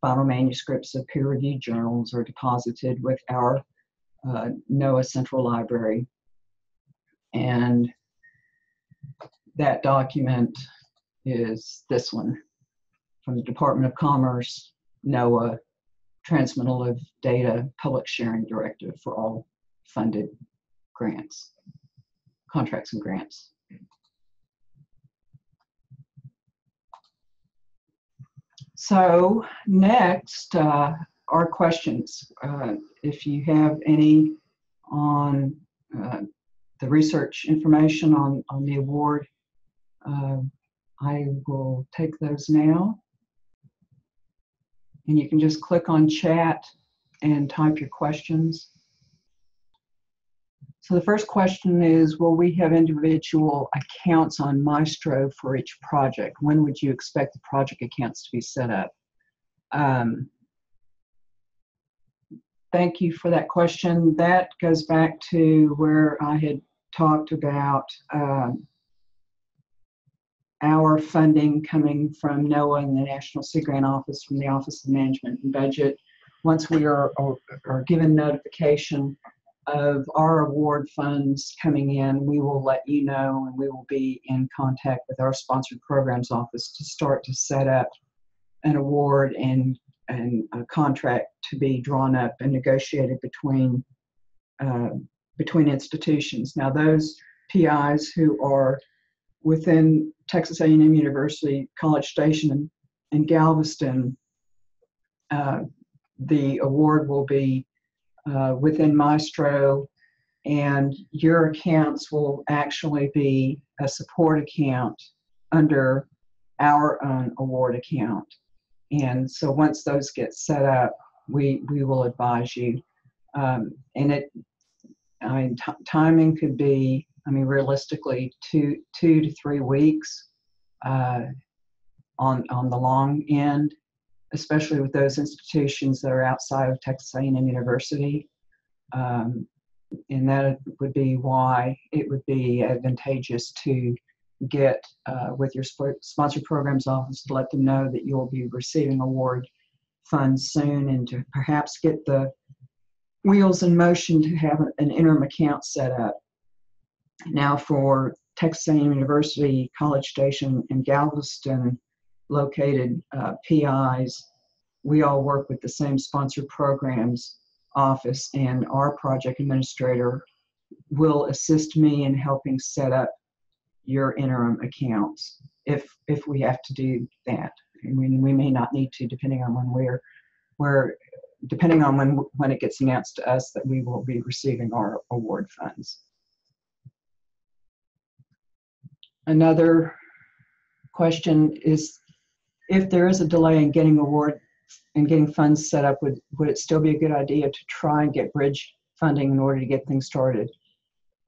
Final manuscripts of peer-reviewed journals are deposited with our uh, NOAA Central Library. And that document is this one from the Department of Commerce, NOAA, Transmittal of Data Public Sharing Directive for all funded grants, contracts and grants. So next uh, are questions. Uh, if you have any on uh, the research information on, on the award, uh, I will take those now. And you can just click on chat and type your questions. So the first question is, will we have individual accounts on Maestro for each project? When would you expect the project accounts to be set up? Um, thank you for that question. That goes back to where I had talked about um, our funding coming from NOAA and the National Sea Grant Office from the Office of Management and Budget. Once we are, are, are given notification of our award funds coming in, we will let you know and we will be in contact with our sponsored programs office to start to set up an award and, and a contract to be drawn up and negotiated between uh, between institutions. Now, those PIs who are within Texas A&M University, College Station, and, Galveston, uh, the award will be uh, within Maestro, and your accounts will actually be a support account under our own award account. And so once those get set up, we we will advise you. Um, and it, I mean, t- timing could be, I mean, realistically, two two to three weeks uh, on on the long end especially with those institutions that are outside of Texas A&M University. Um, and that would be why it would be advantageous to get uh, with your sponsor programs office to let them know that you'll be receiving award funds soon and to perhaps get the wheels in motion to have an interim account set up. Now for Texas A&M University, College Station, and Galveston, located uh, PIs. We all work with the same sponsored programs office, and our project administrator will assist me in helping set up your interim accounts if if we have to do that. I mean, we may not need to, depending on when we're we're depending on when when it gets announced to us that we will be receiving our award funds. Another question is if there is a delay in getting award and getting funds set up, would, would it still be a good idea to try and get bridge funding in order to get things started?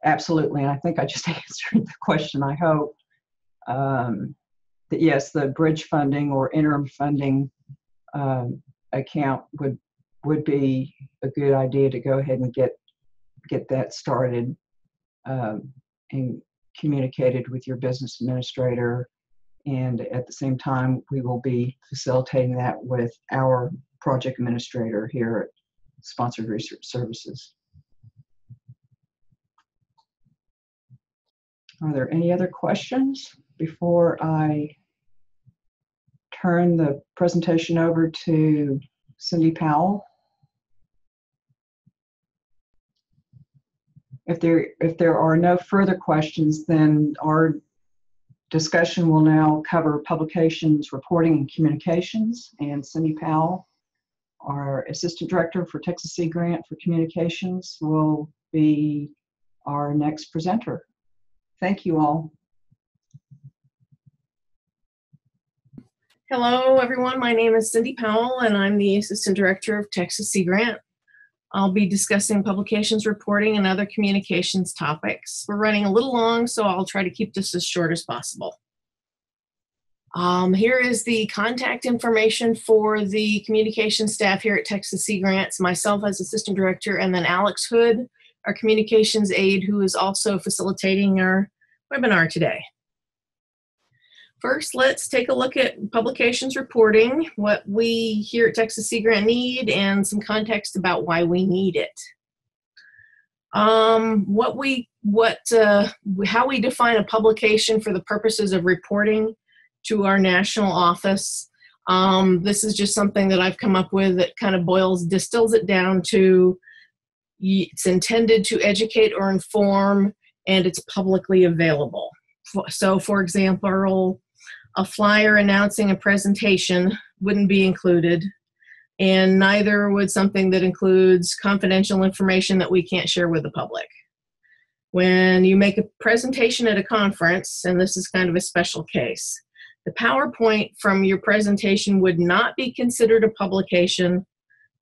Absolutely, and I think I just answered the question, I hope. Um, that yes, the bridge funding or interim funding um, account would would be a good idea to go ahead and get get that started um, and communicated with your business administrator and at the same time, we will be facilitating that with our project administrator here at Sponsored Research Services. Are there any other questions before I turn the presentation over to Cindy Powell? If there, if there are no further questions, then our Discussion will now cover publications, reporting, and communications. And Cindy Powell, our Assistant Director for Texas Sea Grant for Communications, will be our next presenter. Thank you all. Hello, everyone. My name is Cindy Powell, and I'm the Assistant Director of Texas Sea Grant. I'll be discussing publications, reporting, and other communications topics. We're running a little long, so I'll try to keep this as short as possible. Um, here is the contact information for the communication staff here at Texas Sea Grants, myself as Assistant Director, and then Alex Hood, our communications aide, who is also facilitating our webinar today. First, let's take a look at publications reporting, what we here at Texas Sea Grant need, and some context about why we need it. Um, what we, what, uh, how we define a publication for the purposes of reporting to our national office. Um, this is just something that I've come up with that kind of boils, distills it down to it's intended to educate or inform, and it's publicly available. So, for example, A flyer announcing a presentation wouldn't be included, and neither would something that includes confidential information that we can't share with the public. When you make a presentation at a conference, and this is kind of a special case, the PowerPoint from your presentation would not be considered a publication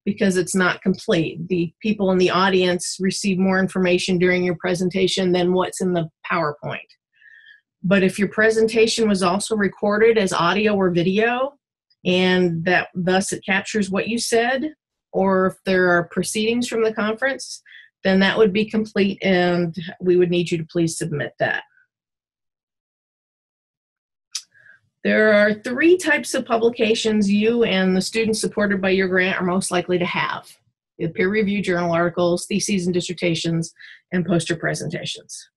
because it's not complete. The people in the audience receive more information during your presentation than what's in the PowerPoint. But if your presentation was also recorded as audio or video, and that thus it captures what you said, or if there are proceedings from the conference, then that would be complete and we would need you to please submit that. There are three types of publications you and the students supported by your grant are most likely to have. Peer-reviewed journal articles, theses and dissertations, and poster presentations.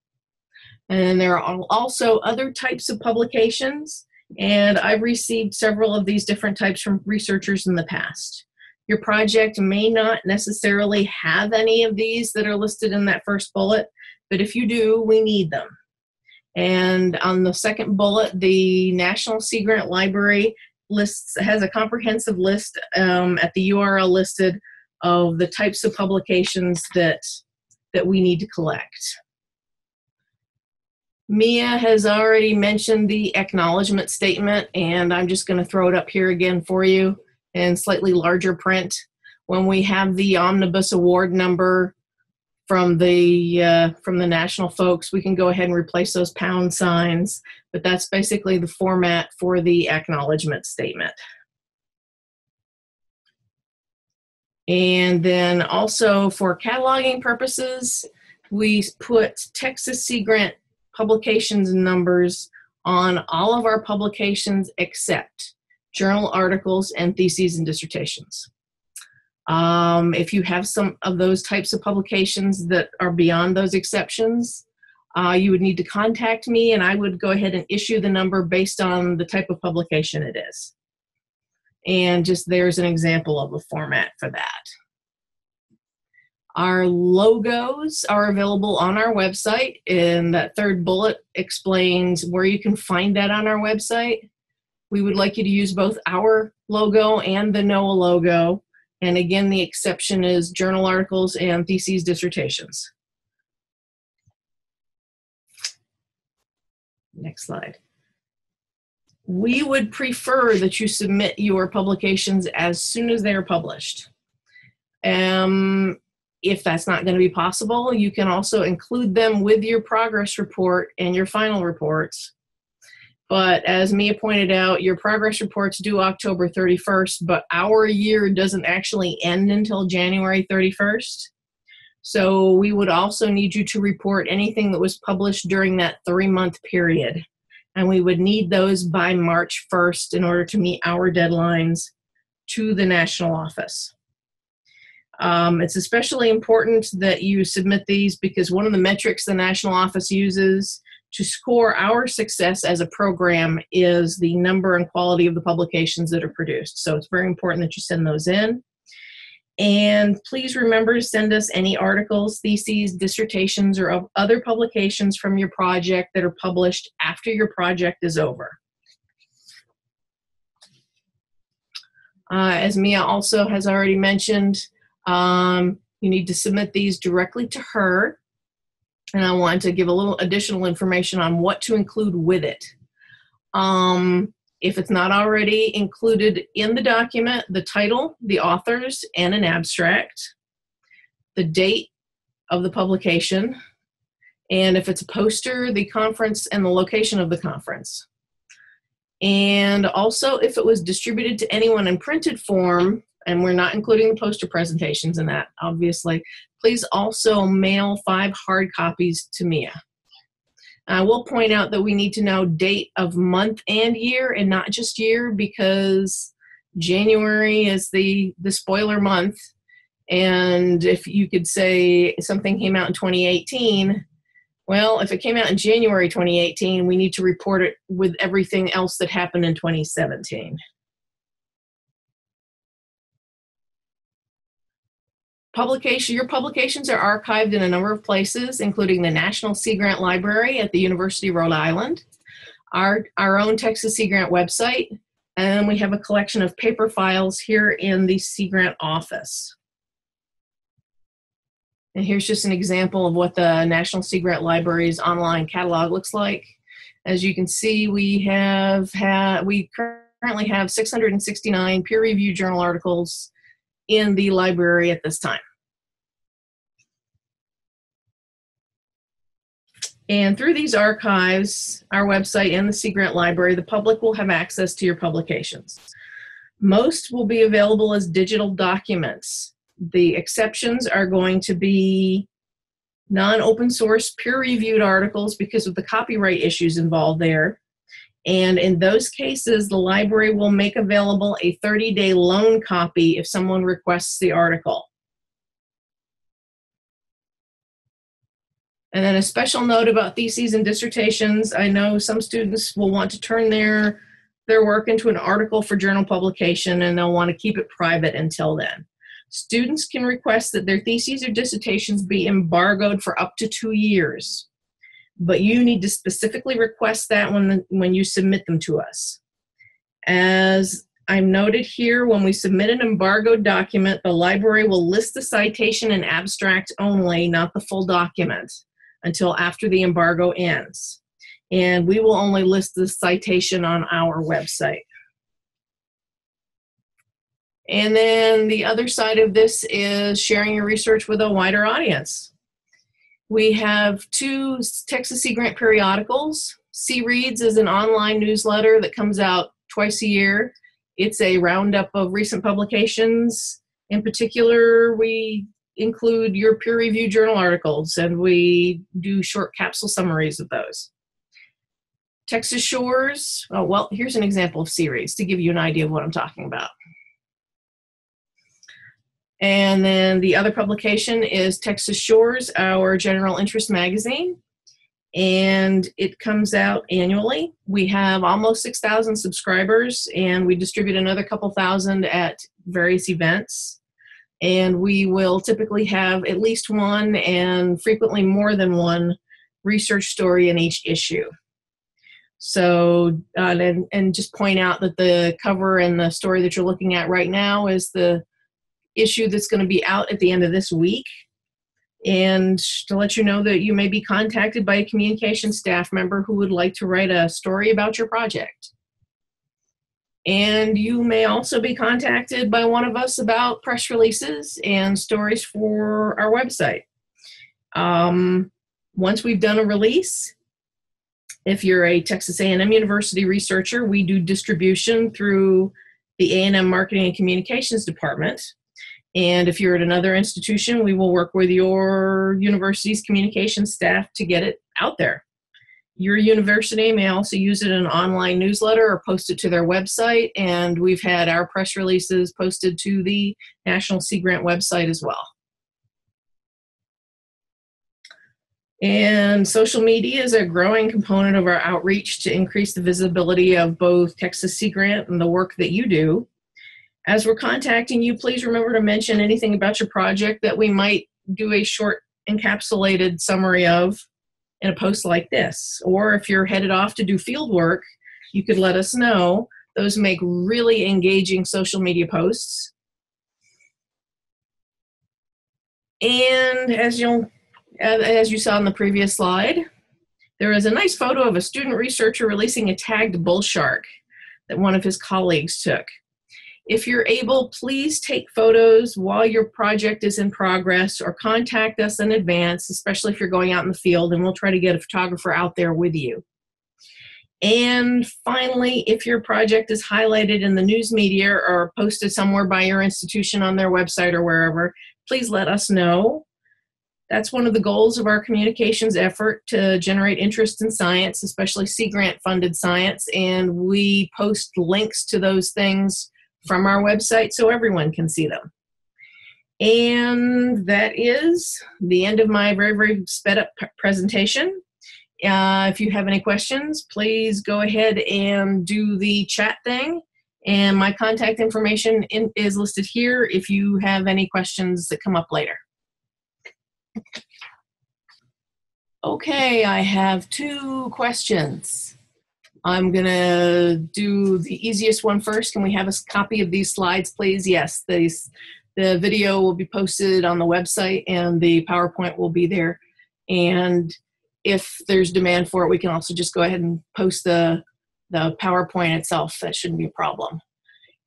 And there are also other types of publications, and I've received several of these different types from researchers in the past. Your project may not necessarily have any of these that are listed in that first bullet, but if you do, we need them. And on the second bullet, the National Sea Grant Library lists has a comprehensive list um, at the URL listed of the types of publications that that we need to collect. Mia has already mentioned the acknowledgement statement, and I'm just going to throw it up here again for you in slightly larger print. When we have the omnibus award number from the uh, from the national folks, we can go ahead and replace those pound signs. But that's basically the format for the acknowledgement statement. And then also for cataloging purposes, we put Texas Sea Grant publications numbers on all of our publications except journal articles and theses and dissertations. Um, if you have some of those types of publications that are beyond those exceptions, uh, you would need to contact me and I would go ahead and issue the number based on the type of publication it is. And just there's an example of a format for that. Our logos are available on our website, and that third bullet explains where you can find that on our website. We would like you to use both our logo and the NOAA logo and again, the exception is journal articles and theses dissertations. Next slide. We would prefer that you submit your publications as soon as they are published. Um, if that's not going to be possible, you can also include them with your progress report and your final reports but as Mia pointed out, your progress report's due October 31st, but our year doesn't actually end until January 31st. So we would also need you to report anything that was published during that three month period. And we would need those by March 1st in order to meet our deadlines to the national office. Um, it's especially important that you submit these because one of the metrics the national office uses to score our success as a program is the number and quality of the publications that are produced. So it's very important that you send those in. And please remember to send us any articles, theses, dissertations, or other publications from your project that are published after your project is over. Uh, as Mia also has already mentioned, um, you need to submit these directly to her and I want to give a little additional information on what to include with it. Um, if it's not already included in the document, the title, the authors, and an abstract, the date of the publication, and if it's a poster, the conference and the location of the conference. And also, if it was distributed to anyone in printed form, and we're not including the poster presentations in that, obviously, please also mail five hard copies to Mia. I will point out that we need to know date of month and year and not just year because January is the, the spoiler month. And if you could say something came out in 2018, well, if it came out in January 2018, we need to report it with everything else that happened in 2017. Publication, your publications are archived in a number of places, including the National Sea Grant Library at the University of Rhode Island. our, our own Texas Sea Grant website, and we have a collection of paper files here in the Sea Grant office. And here's just an example of what the National Sea Grant Library's online catalog looks like. As you can see, we have had, we currently have 669 peer-reviewed journal articles in the library at this time. And through these archives, our website, and the Sea Grant Library, the public will have access to your publications. Most will be available as digital documents. The exceptions are going to be non-open source peer-reviewed articles because of the copyright issues involved there. And in those cases, the library will make available a 30-day loan copy if someone requests the article. And then a special note about theses and dissertations. I know some students will want to turn their, their work into an article for journal publication and they'll want to keep it private until then. Students can request that their theses or dissertations be embargoed for up to two years, but you need to specifically request that when, when you submit them to us. As I'm noted here, when we submit an embargoed document, the library will list the citation and abstract only, not the full document until after the embargo ends. And we will only list the citation on our website. And then the other side of this is sharing your research with a wider audience. We have two Texas Sea Grant periodicals. Sea Reads is an online newsletter that comes out twice a year. It's a roundup of recent publications. In particular, we include your peer reviewed journal articles and we do short capsule summaries of those. Texas Shores, oh, well, here's an example of series to give you an idea of what I'm talking about. And then the other publication is Texas Shores, our general interest magazine. And it comes out annually. We have almost 6,000 subscribers, and we distribute another couple thousand at various events and we will typically have at least one and frequently more than one research story in each issue. So, uh, and, and just point out that the cover and the story that you're looking at right now is the issue that's going to be out at the end of this week. And to let you know that you may be contacted by a communication staff member who would like to write a story about your project. And you may also be contacted by one of us about press releases and stories for our website. Um, once we've done a release, if you're a Texas A&M University researcher, we do distribution through the A&M Marketing and Communications Department. And if you're at another institution, we will work with your university's communications staff to get it out there. Your university may also use it in an online newsletter or post it to their website. And we've had our press releases posted to the National Sea Grant website as well. And social media is a growing component of our outreach to increase the visibility of both Texas Sea Grant and the work that you do. As we're contacting you, please remember to mention anything about your project that we might do a short encapsulated summary of in a post like this. Or if you're headed off to do field work, you could let us know. Those make really engaging social media posts. And as you'll as you saw in the previous slide, there is a nice photo of a student researcher releasing a tagged bull shark that one of his colleagues took. If you're able, please take photos while your project is in progress or contact us in advance, especially if you're going out in the field, and we'll try to get a photographer out there with you. And finally, if your project is highlighted in the news media or posted somewhere by your institution on their website or wherever, please let us know. That's one of the goals of our communications effort to generate interest in science, especially Sea Grant funded science. And we post links to those things from our website so everyone can see them. And that is the end of my very, very sped up presentation. Uh, if you have any questions, please go ahead and do the chat thing. And my contact information in, is listed here if you have any questions that come up later. Okay, I have two questions. I'm gonna do the easiest one first. Can we have a copy of these slides, please? Yes, these, the video will be posted on the website and the PowerPoint will be there. And if there's demand for it, we can also just go ahead and post the, the PowerPoint itself. That shouldn't be a problem.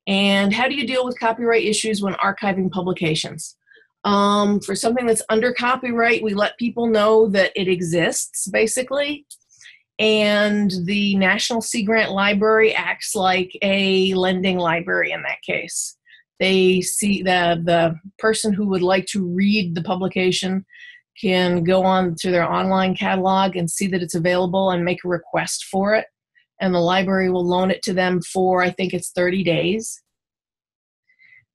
And how do you deal with copyright issues when archiving publications? Um, for something that's under copyright, we let people know that it exists, basically. And the National Sea Grant Library acts like a lending library in that case. They see the the person who would like to read the publication can go on to their online catalog and see that it's available and make a request for it. And the library will loan it to them for, I think it's 30 days.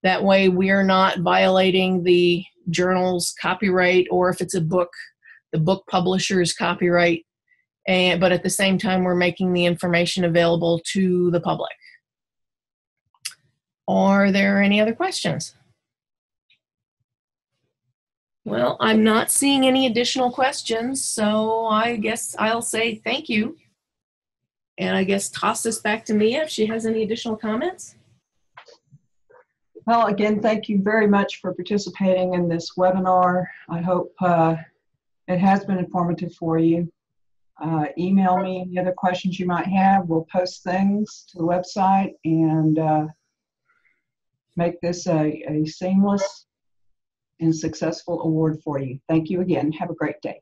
That way, we are not violating the journal's copyright, or if it's a book, the book publisher's copyright. And, but at the same time, we're making the information available to the public. Are there any other questions? Well, I'm not seeing any additional questions, so I guess I'll say thank you. And I guess toss this back to Mia if she has any additional comments. Well, again, thank you very much for participating in this webinar. I hope uh, it has been informative for you. Uh, email me any other questions you might have. We'll post things to the website and uh, make this a, a seamless and successful award for you. Thank you again. Have a great day.